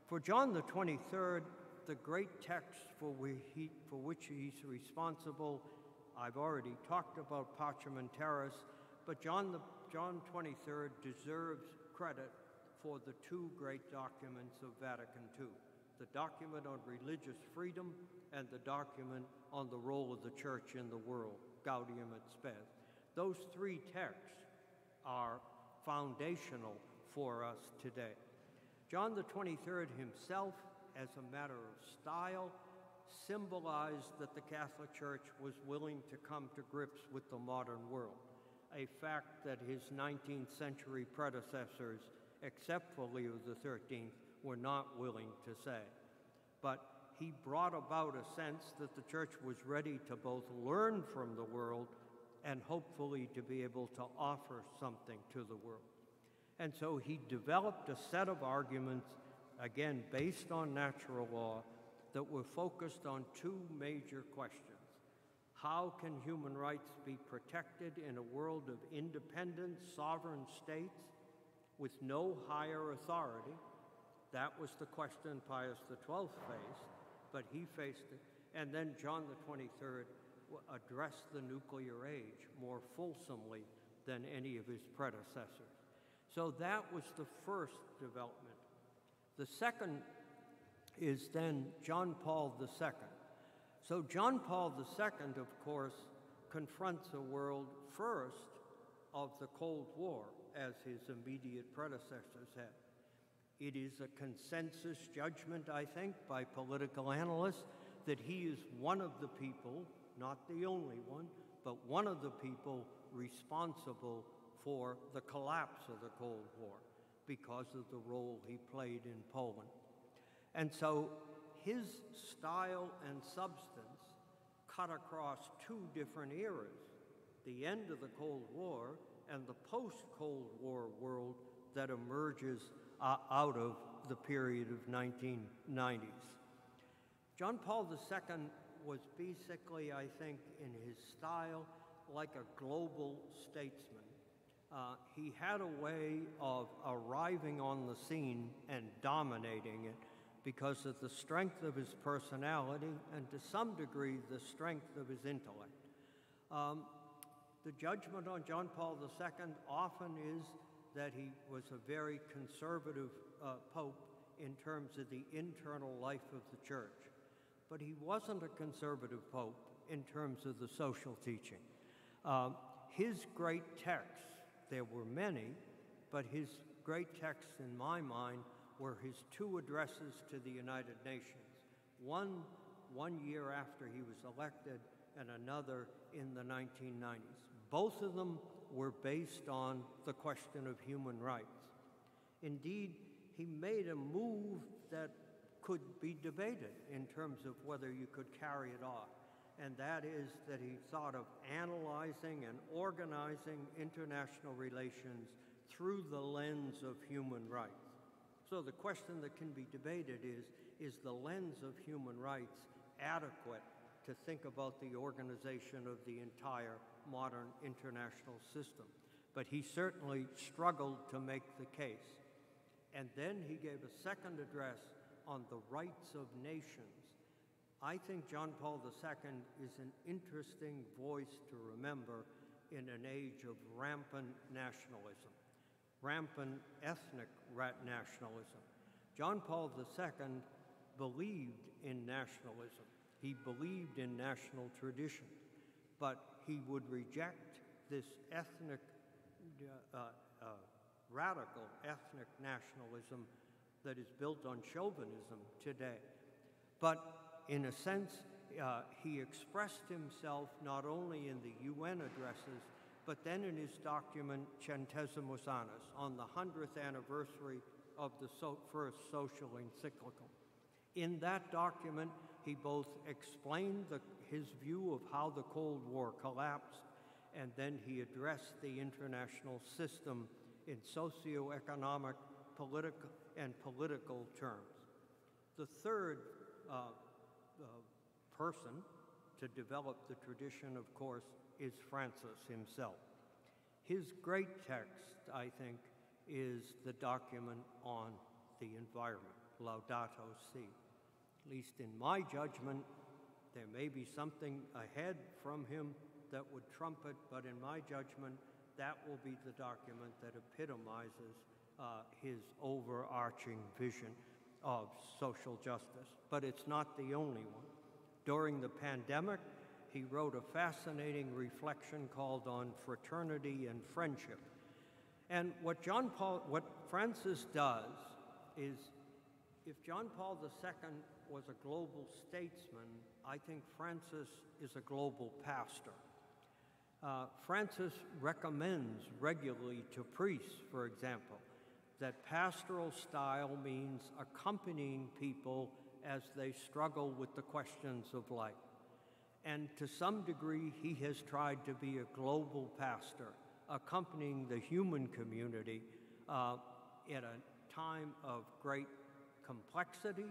For John the 23rd, the great text for, he, for which he's responsible, I've already talked about Pacem in Terris, but John, the, John 23rd deserves credit for the two great documents of Vatican II the document on religious freedom and the document on the role of the church in the world, Gaudium et Spes. Those three texts are foundational for us today. John the 23rd himself, as a matter of style, symbolized that the Catholic Church was willing to come to grips with the modern world, a fact that his 19th century predecessors, except for Leo XIII, were not willing to say. But he brought about a sense that the church was ready to both learn from the world and hopefully to be able to offer something to the world. And so he developed a set of arguments, again, based on natural law, that were focused on two major questions. How can human rights be protected in a world of independent, sovereign states with no higher authority? That was the question Pius XII faced, but he faced it. And then John XXIII addressed the nuclear age more fulsomely than any of his predecessors. So that was the first development. The second is then John Paul II. So John Paul II, of course, confronts a world first of the Cold War, as his immediate predecessors had. It is a consensus judgment, I think, by political analysts that he is one of the people not the only one, but one of the people responsible for the collapse of the Cold War because of the role he played in Poland. And so his style and substance cut across two different eras the end of the Cold War and the post Cold War world that emerges uh, out of the period of 1990s. John Paul II was basically, I think, in his style, like a global statesman. Uh, he had a way of arriving on the scene and dominating it because of the strength of his personality and to some degree the strength of his intellect. Um, the judgment on John Paul II often is that he was a very conservative uh, pope in terms of the internal life of the church but he wasn't a conservative pope in terms of the social teaching. Um, his great texts, there were many, but his great texts in my mind were his two addresses to the United Nations. One one year after he was elected, and another in the 1990s. Both of them were based on the question of human rights. Indeed, he made a move that could be debated in terms of whether you could carry it off. And that is that he thought of analyzing and organizing international relations through the lens of human rights. So the question that can be debated is is the lens of human rights adequate to think about the organization of the entire modern international system. But he certainly struggled to make the case. And then he gave a second address on the rights of nations. I think John Paul II is an interesting voice to remember in an age of rampant nationalism, rampant ethnic nationalism. John Paul II believed in nationalism. He believed in national tradition, but he would reject this ethnic, uh, uh, radical ethnic nationalism that is built on chauvinism today. But in a sense, uh, he expressed himself not only in the UN addresses, but then in his document Centesimus Annus on the 100th anniversary of the so first social encyclical. In that document, he both explained the, his view of how the Cold War collapsed, and then he addressed the international system in socioeconomic, political, and political terms. The third uh, uh, person to develop the tradition, of course, is Francis himself. His great text, I think, is the document on the environment, Laudato Si. At least in my judgment, there may be something ahead from him that would trump it, but in my judgment, that will be the document that epitomizes uh, his overarching vision of social justice. But it's not the only one. During the pandemic, he wrote a fascinating reflection called On Fraternity and Friendship. And what John Paul, what Francis does is, if John Paul II was a global statesman, I think Francis is a global pastor. Uh, Francis recommends regularly to priests, for example, that pastoral style means accompanying people as they struggle with the questions of life. And to some degree, he has tried to be a global pastor, accompanying the human community uh, at a time of great complexity,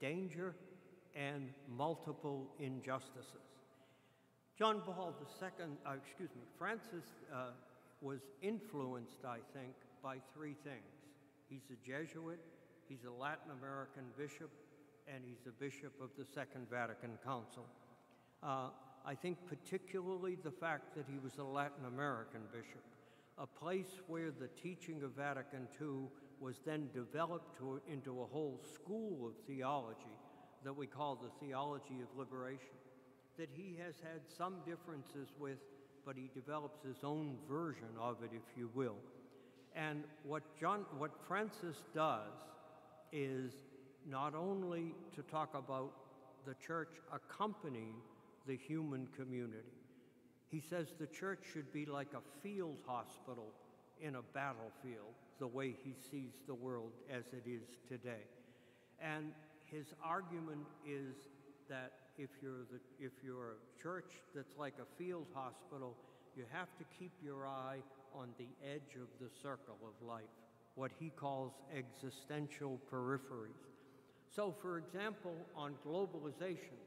danger, and multiple injustices. John Paul II, uh, excuse me, Francis uh, was influenced, I think, by three things. He's a Jesuit, he's a Latin American bishop, and he's a bishop of the Second Vatican Council. Uh, I think particularly the fact that he was a Latin American bishop, a place where the teaching of Vatican II was then developed to, into a whole school of theology that we call the theology of liberation, that he has had some differences with, but he develops his own version of it, if you will. And what John, what Francis does is not only to talk about the church accompanying the human community. He says the church should be like a field hospital in a battlefield, the way he sees the world as it is today. And his argument is that if you're, the, if you're a church that's like a field hospital, you have to keep your eye on the edge of the circle of life, what he calls existential peripheries. So, for example, on globalization,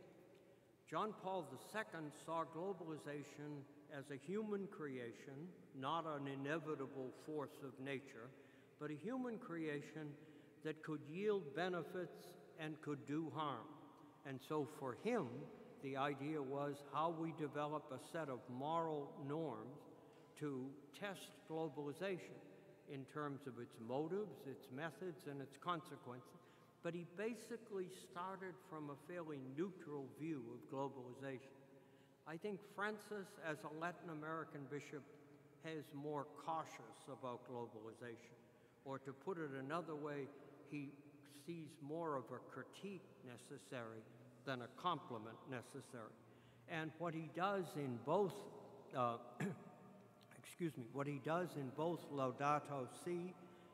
John Paul II saw globalization as a human creation, not an inevitable force of nature, but a human creation that could yield benefits and could do harm. And so for him, the idea was how we develop a set of moral norms to test globalization in terms of its motives, its methods, and its consequences. But he basically started from a fairly neutral view of globalization. I think Francis, as a Latin American bishop, has more cautious about globalization. Or to put it another way, he sees more of a critique necessary than a compliment necessary. And what he does in both, uh, <clears throat> excuse me, what he does in both Laudato Si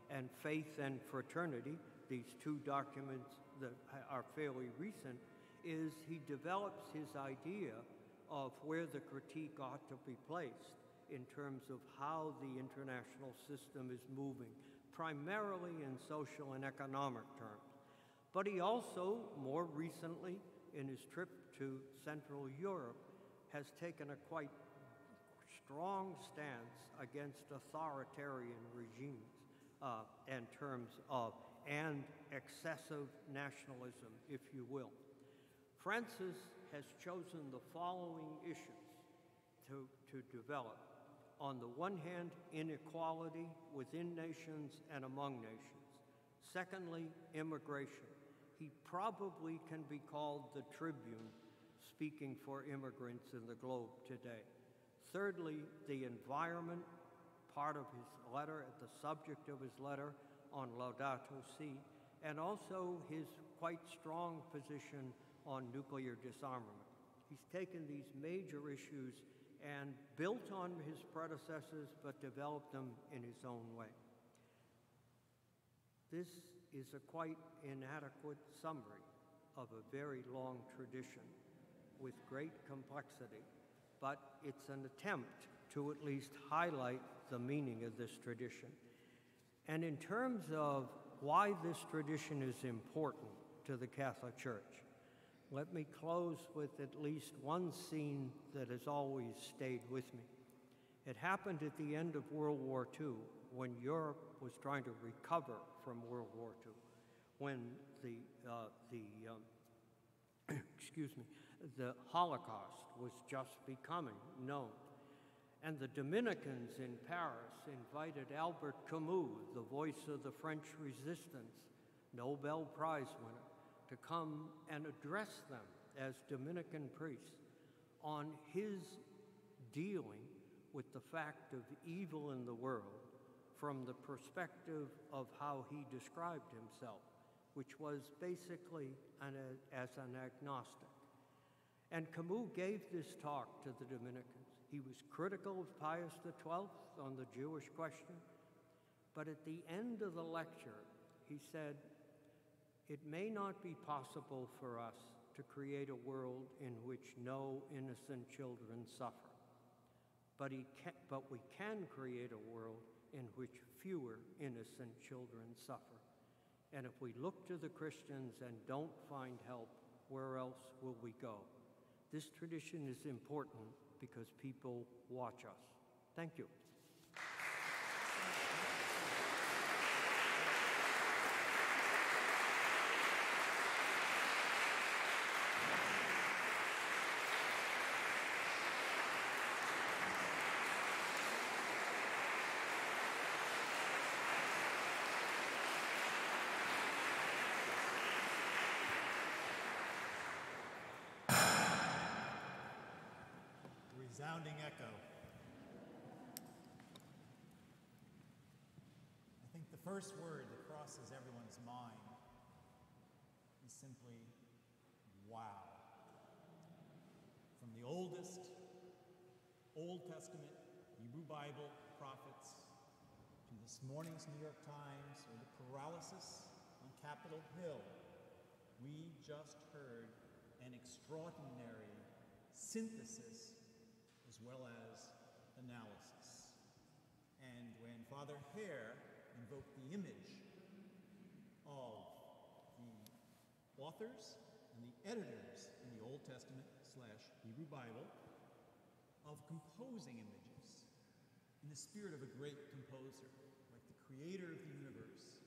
and Faith and Fraternity these two documents that are fairly recent is he develops his idea of where the critique ought to be placed in terms of how the international system is moving, primarily in social and economic terms. But he also, more recently, in his trip to Central Europe has taken a quite strong stance against authoritarian regimes uh, in terms of, and excessive nationalism, if you will. Francis has chosen the following issues to, to develop. On the one hand, inequality within nations and among nations. Secondly, immigration. He probably can be called the tribune speaking for immigrants in the globe today. Thirdly, the environment, part of his letter, the subject of his letter on Laudato Si, and also his quite strong position on nuclear disarmament. He's taken these major issues and built on his predecessors but developed them in his own way. This is a quite inadequate summary of a very long tradition with great complexity, but it's an attempt to at least highlight the meaning of this tradition. And in terms of why this tradition is important to the Catholic Church, let me close with at least one scene that has always stayed with me. It happened at the end of World War II when Europe was trying to recover from World War II, when the, uh, the um, <coughs> excuse me, the Holocaust was just becoming known. And the Dominicans in Paris invited Albert Camus, the voice of the French resistance, Nobel Prize winner, to come and address them as Dominican priests on his dealing with the fact of evil in the world from the perspective of how he described himself, which was basically an, as an agnostic. And Camus gave this talk to the Dominicans. He was critical of Pius XII on the Jewish question, but at the end of the lecture, he said, It may not be possible for us to create a world in which no innocent children suffer, but, he can, but we can create a world in which fewer innocent children suffer. And if we look to the Christians and don't find help, where else will we go? This tradition is important because people watch us. Thank you. Resounding echo. I think the first word that crosses everyone's mind is simply wow. From the oldest Old Testament Hebrew Bible prophets to this morning's New York Times or the paralysis on Capitol Hill, we just heard an extraordinary synthesis well as analysis. And when Father Hehir invoked the image of the authors and the editors in the Old Testament slash Hebrew Bible of composing images in the spirit of a great composer, like the creator of the universe,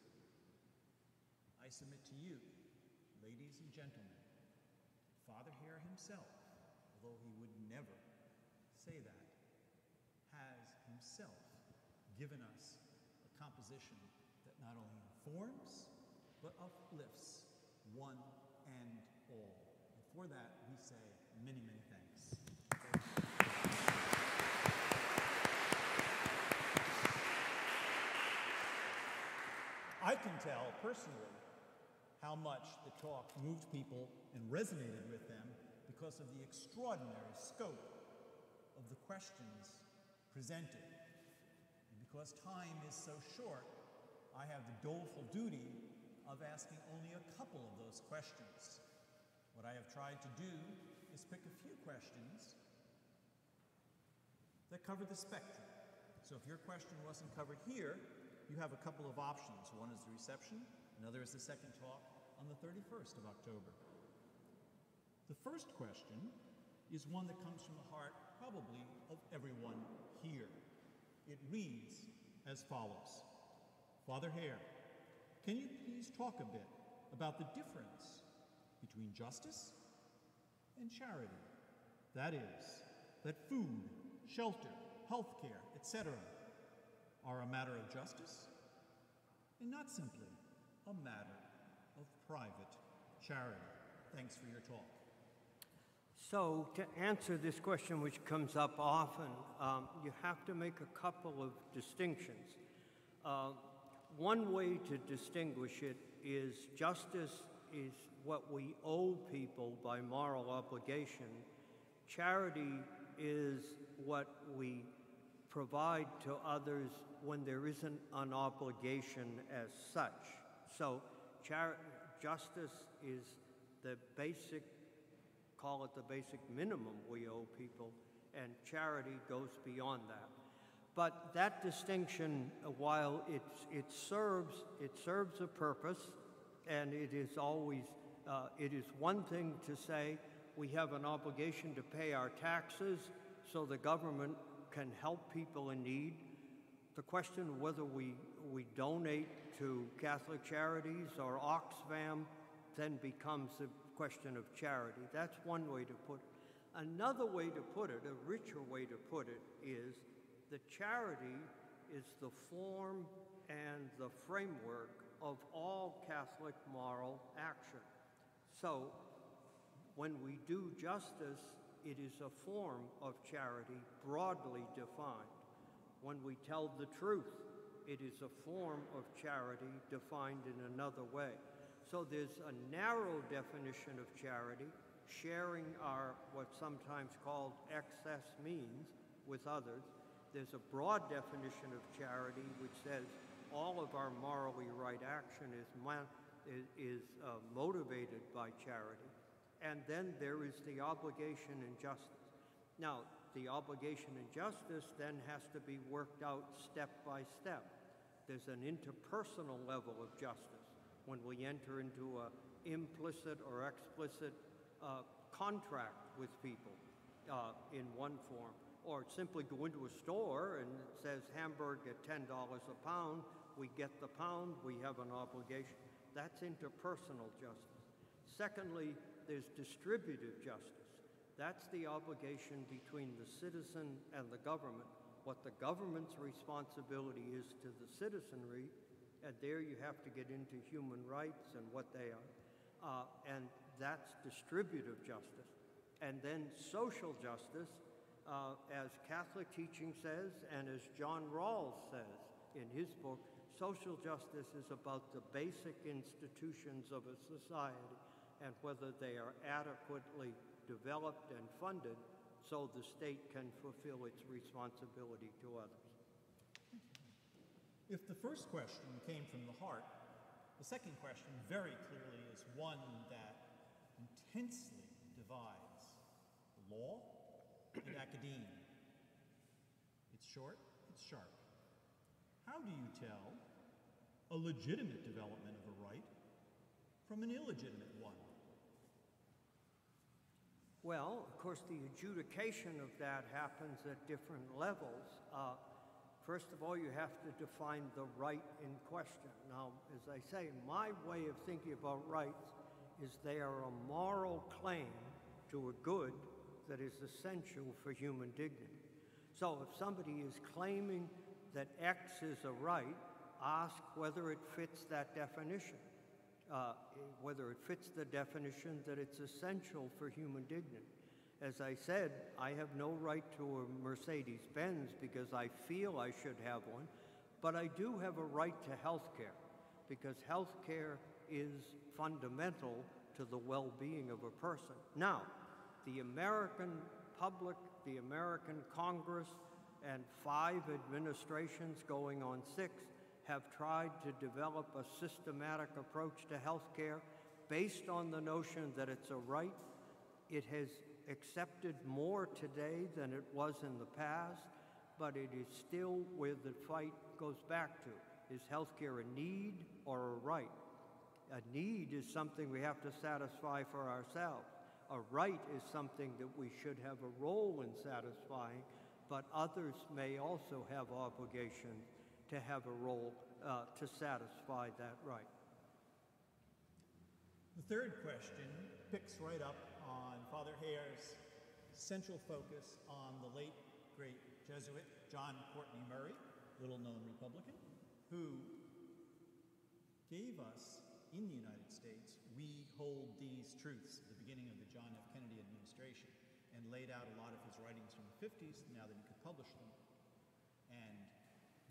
I submit to you, ladies and gentlemen, Father Hehir himself, although he would never say that, has himself given us a composition that not only informs, but uplifts one and all. And for that, we say many, many thanks. I can tell personally how much the talk moved people and resonated with them because of the extraordinary scope of the questions presented. And because time is so short, I have the doleful duty of asking only a couple of those questions. What I have tried to do is pick a few questions that cover the spectrum. So if your question wasn't covered here, you have a couple of options. One is the reception, another is the second talk on the 31st of October. The first question is one that comes from the heart, probably, of everyone here. It reads as follows Father Hehir, can you please talk a bit about the difference between justice and charity? That is, that food, shelter, health care, etc., are a matter of justice and not simply a matter of private charity. Thanks for your talk. So, to answer this question, which comes up often, um, you have to make a couple of distinctions. Uh, one way to distinguish it is justice is what we owe people by moral obligation. Charity is what we provide to others when there isn't an obligation as such. So, justice is the basic, call it the basic minimum we owe people, and charity goes beyond that. But that distinction, while it, it serves it serves a purpose, and it is always uh, it is one thing to say we have an obligation to pay our taxes so the government can help people in need. The question of whether we, we donate to Catholic Charities or Oxfam then becomes a question of charity. That's one way to put it. Another way to put it, a richer way to put it, is that charity is the form and the framework of all Catholic moral action. So, when we do justice, it is a form of charity broadly defined. When we tell the truth, it is a form of charity defined in another way. So there's a narrow definition of charity, sharing our what's sometimes called excess means with others. There's a broad definition of charity which says all of our morally right action is, is, is uh, motivated by charity. And then there is the obligation and justice. Now, the obligation and justice then has to be worked out step by step. There's an interpersonal level of justice when we enter into an implicit or explicit uh, contract with people uh, in one form, or simply go into a store and it says Hamburg at $10 a pound, we get the pound, we have an obligation. That's interpersonal justice. Secondly, there's distributive justice. That's the obligation between the citizen and the government. What the government's responsibility is to the citizenry, and there you have to get into human rights and what they are. Uh, and that's distributive justice. And then social justice, uh, as Catholic teaching says, and as John Rawls says in his book, social justice is about the basic institutions of a society and whether they are adequately developed and funded so the state can fulfill its responsibility to others. If the first question came from the heart, the second question very clearly is one that intensely divides law and academia. It's short, it's sharp. How do you tell a legitimate development of a right from an illegitimate one? Well, of course, the adjudication of that happens at different levels. Uh, first of all, you have to define the right in question. Now, as I say, my way of thinking about rights is they are a moral claim to a good that is essential for human dignity. So if somebody is claiming that X is a right, ask whether it fits that definition uh, whether it fits the definition that it's essential for human dignity. As I said, I have no right to a Mercedes Benz because I feel I should have one, but I do have a right to health care because health care is fundamental to the well being of a person. Now, the American public, the American Congress, and five administrations going on six have tried to develop a systematic approach to health care based on the notion that it's a right. It has accepted more today than it was in the past, but it is still where the fight goes back to. Is health care a need or a right? A need is something we have to satisfy for ourselves. a right is something that we should have a role in satisfying, but others may also have obligation to have a role uh, to satisfy that right. The third question picks right up Father Hehir's central focus on the late, great Jesuit John Courtney Murray, little known Republican, who gave us in the United States, we hold these truths at the beginning of the John F. Kennedy administration, and laid out a lot of his writings from the 50s now that he could publish them. And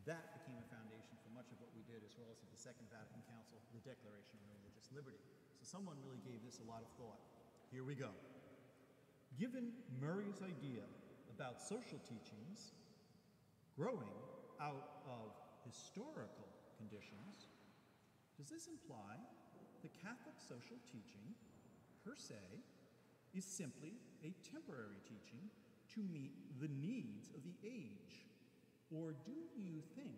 that became a foundation for much of what we did, as well as the Second Vatican Council, the Declaration of Religious Liberty. So someone really gave this a lot of thought. Here we go. Given Murray's idea about social teachings growing out of historical conditions, does this imply that Catholic social teaching, per se, is simply a temporary teaching to meet the needs of the age? Or do you think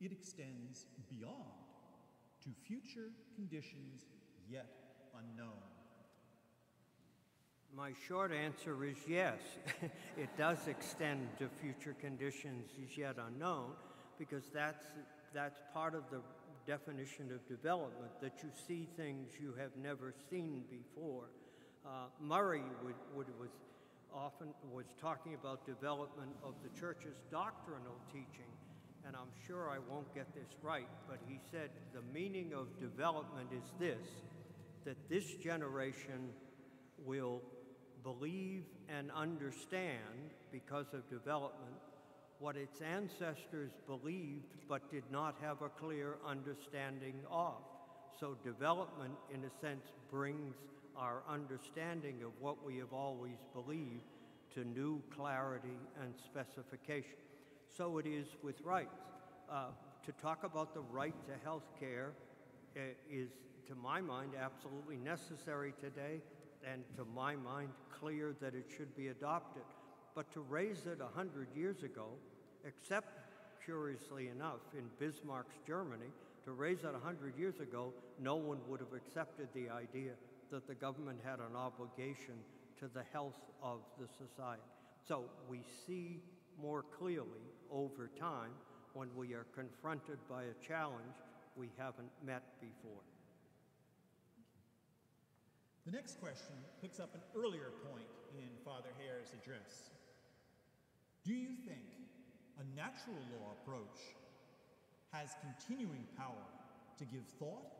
it extends beyond to future conditions yet unknown? My short answer is yes. <laughs> it does extend to future conditions as yet unknown, because that's, that's part of the definition of development, that you see things you have never seen before. Uh, Murray would, would, was often was talking about development of the church's doctrinal teaching, and I'm sure I won't get this right, but he said the meaning of development is this that this generation will believe and understand because of development what its ancestors believed but did not have a clear understanding of. So, development, in a sense, brings our understanding of what we have always believed to new clarity and specification. So it is with rights. Uh, to talk about the right to health care uh, is, to my mind, absolutely necessary today, and to my mind, clear that it should be adopted. But to raise it 100 years ago, except curiously enough, in Bismarck's Germany, to raise it 100 years ago, no one would have accepted the idea that the government had an obligation to the health of the society. So we see more clearly over time when we are confronted by a challenge we haven't met before. The next question picks up an earlier point in Father Hehir's address. Do you think a natural law approach has continuing power to give thought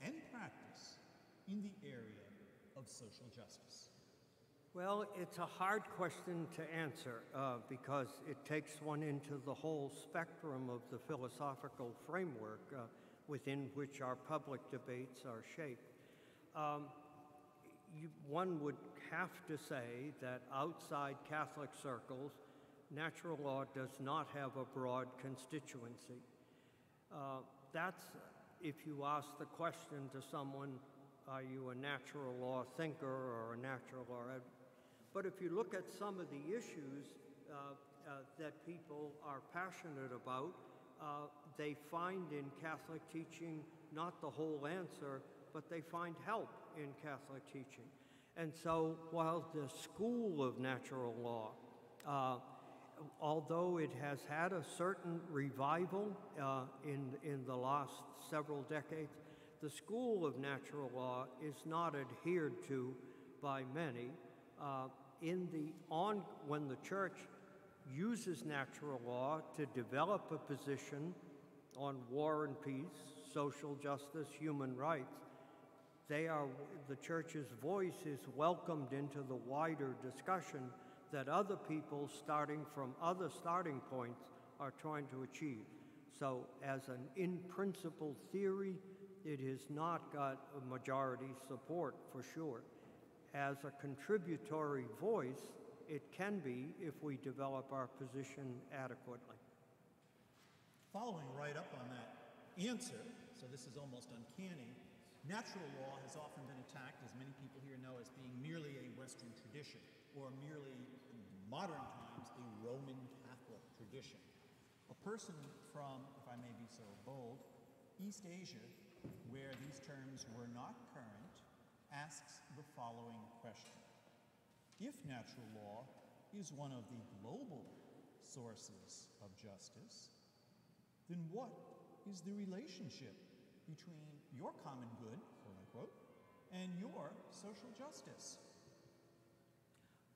and practice in the area of social justice? Well, it's a hard question to answer uh, because it takes one into the whole spectrum of the philosophical framework uh, within which our public debates are shaped. Um, you, one would have to say that outside Catholic circles, natural law does not have a broad constituency. Uh, that's if you ask the question to someone, are you a natural law thinker or a natural law But if you look at some of the issues uh, uh, that people are passionate about, uh, they find in Catholic teaching not the whole answer, but they find help in Catholic teaching. And so while the school of natural law, uh, although it has had a certain revival uh, in, in the last several decades, the school of natural law is not adhered to by many. Uh, in the on, when the church uses natural law to develop a position on war and peace, social justice, human rights, they are, the church's voice is welcomed into the wider discussion that other people starting from other starting points are trying to achieve. So, as an in principle theory, it has not got a majority support for sure. As a contributory voice, it can be if we develop our position adequately. Following right up on that answer, so this is almost uncanny, natural law has often been attacked, as many people here know, as being merely a Western tradition or merely, in modern times, a Roman Catholic tradition. A person from, if I may be so bold, East Asia, where these terms were not current asks the following question If natural law is one of the global sources of justice, then what is the relationship between your common good, quote unquote, and your social justice?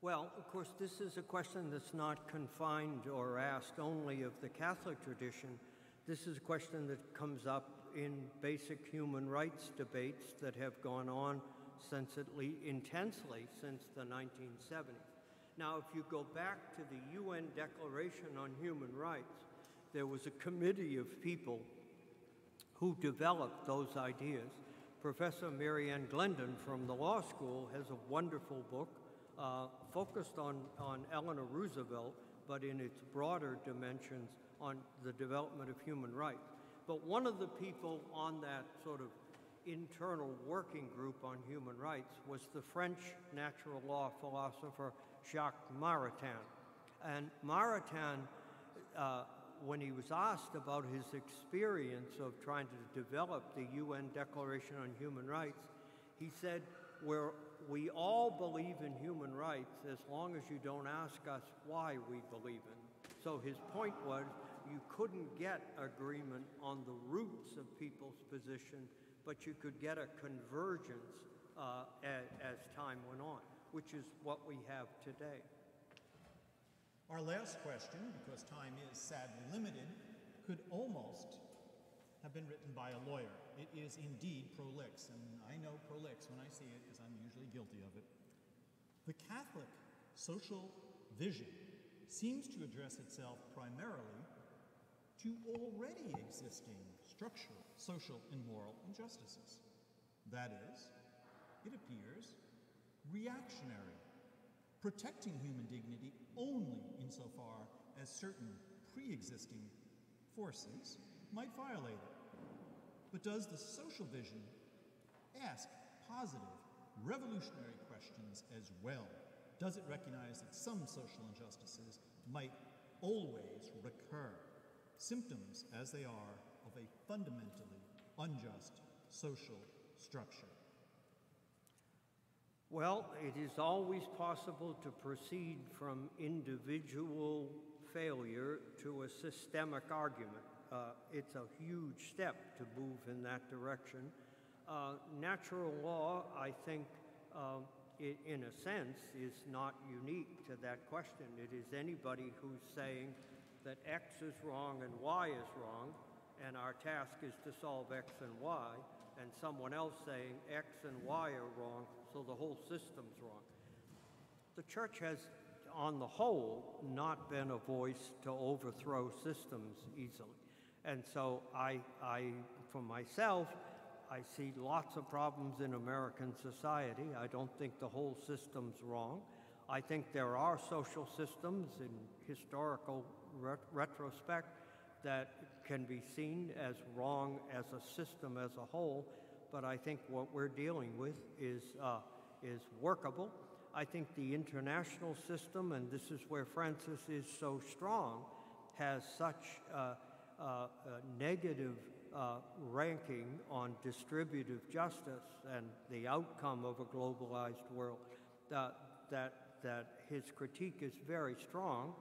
Well, of course, this is a question that's not confined or asked only of the Catholic tradition. This is a question that comes up in basic human rights debates that have gone on since at least intensely since the 1970s. Now, if you go back to the UN Declaration on Human Rights, there was a committee of people who developed those ideas. Professor Mary Ann Glendon from the law school has a wonderful book uh, focused on, on Eleanor Roosevelt, but in its broader dimensions on the development of human rights. But one of the people on that sort of internal working group on human rights was the French natural law philosopher Jacques Maritain. And Maritain, uh, when he was asked about his experience of trying to develop the UN Declaration on Human Rights, he said, We're we all believe in human rights as long as you don't ask us why we believe in. So his point was you couldn't get agreement on the roots of people's position, but you could get a convergence uh, as, as time went on, which is what we have today. Our last question, because time is sadly limited, could almost have been written by a lawyer. It is indeed prolix, and I know prolix when I see it because I'm usually guilty of it. The Catholic social vision seems to address itself primarily to already existing structural, social, and moral injustices. That is, it appears reactionary, protecting human dignity only insofar as certain pre existing forces might violate it. But does the social vision ask positive, revolutionary questions as well? Does it recognize that some social injustices might always recur, symptoms as they are of a fundamentally unjust social structure? Well, it is always possible to proceed from individual failure to a systemic argument uh, it's a huge step to move in that direction. Uh, natural law, I think, uh, it, in a sense, is not unique to that question. It is anybody who's saying that X is wrong and Y is wrong, and our task is to solve X and Y, and someone else saying X and Y are wrong, so the whole system's wrong. The church has, on the whole, not been a voice to overthrow systems easily. And so I, I, for myself, I see lots of problems in American society. I don't think the whole system's wrong. I think there are social systems in historical ret- retrospect that can be seen as wrong as a system as a whole, but I think what we're dealing with is, uh, is workable. I think the international system, and this is where Francis is so strong, has such uh, uh, negative ranking on distributive justice and the outcome of a globalized world, that, that his critique is very strong.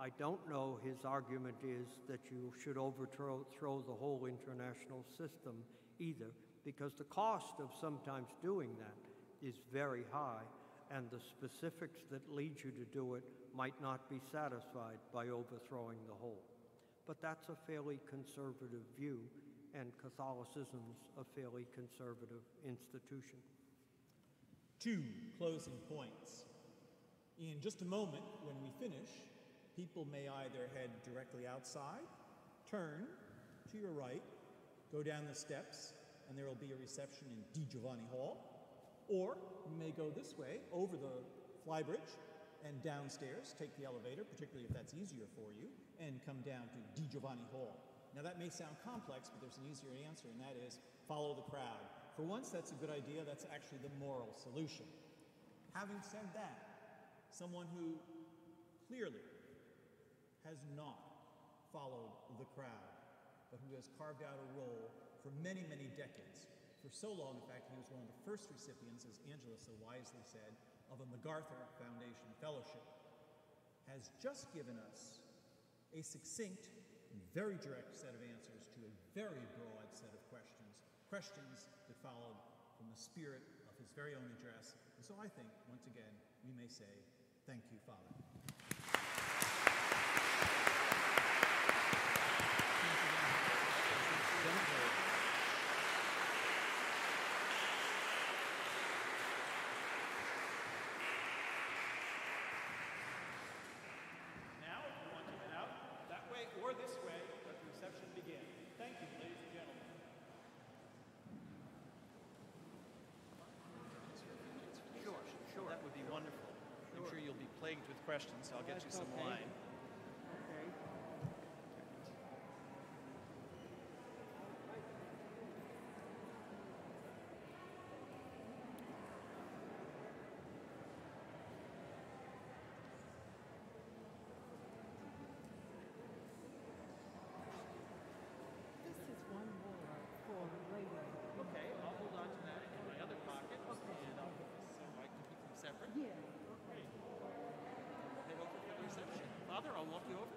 I don't know his argument is that you should overthrow throw the whole international system either, because the cost of sometimes doing that is very high, and the specifics that lead you to do it might not be satisfied by overthrowing the whole but that's a fairly conservative view, and Catholicism's a fairly conservative institution. Two closing points. In just a moment, when we finish, people may either head directly outside, turn to your right, go down the steps, and there will be a reception in Di Giovanni Hall, or you may go this way over the flybridge and downstairs, take the elevator, particularly if that's easier for you, and come down to Di Giovanni Hall. Now that may sound complex, but there's an easier answer, and that is follow the crowd. For once, that's a good idea. That's actually the moral solution. Having said that, someone who clearly has not followed the crowd, but who has carved out a role for many, many decades For so long, in fact, he was one of the first recipients, as Angela so wisely said, of a MacArthur Foundation Fellowship, has just given us a succinct and very direct set of answers to a very broad set of questions, questions that followed from the spirit of his very own address. And so I think, once again, we may say, Thank you, Father. Now, if you want to head out that way or this way, let the reception begin. Thank you, ladies and gentlemen. Sure, sure. That would be wonderful. I'm sure you'll be plagued with questions, so I'll get you some okay. wine. I'll walk you over.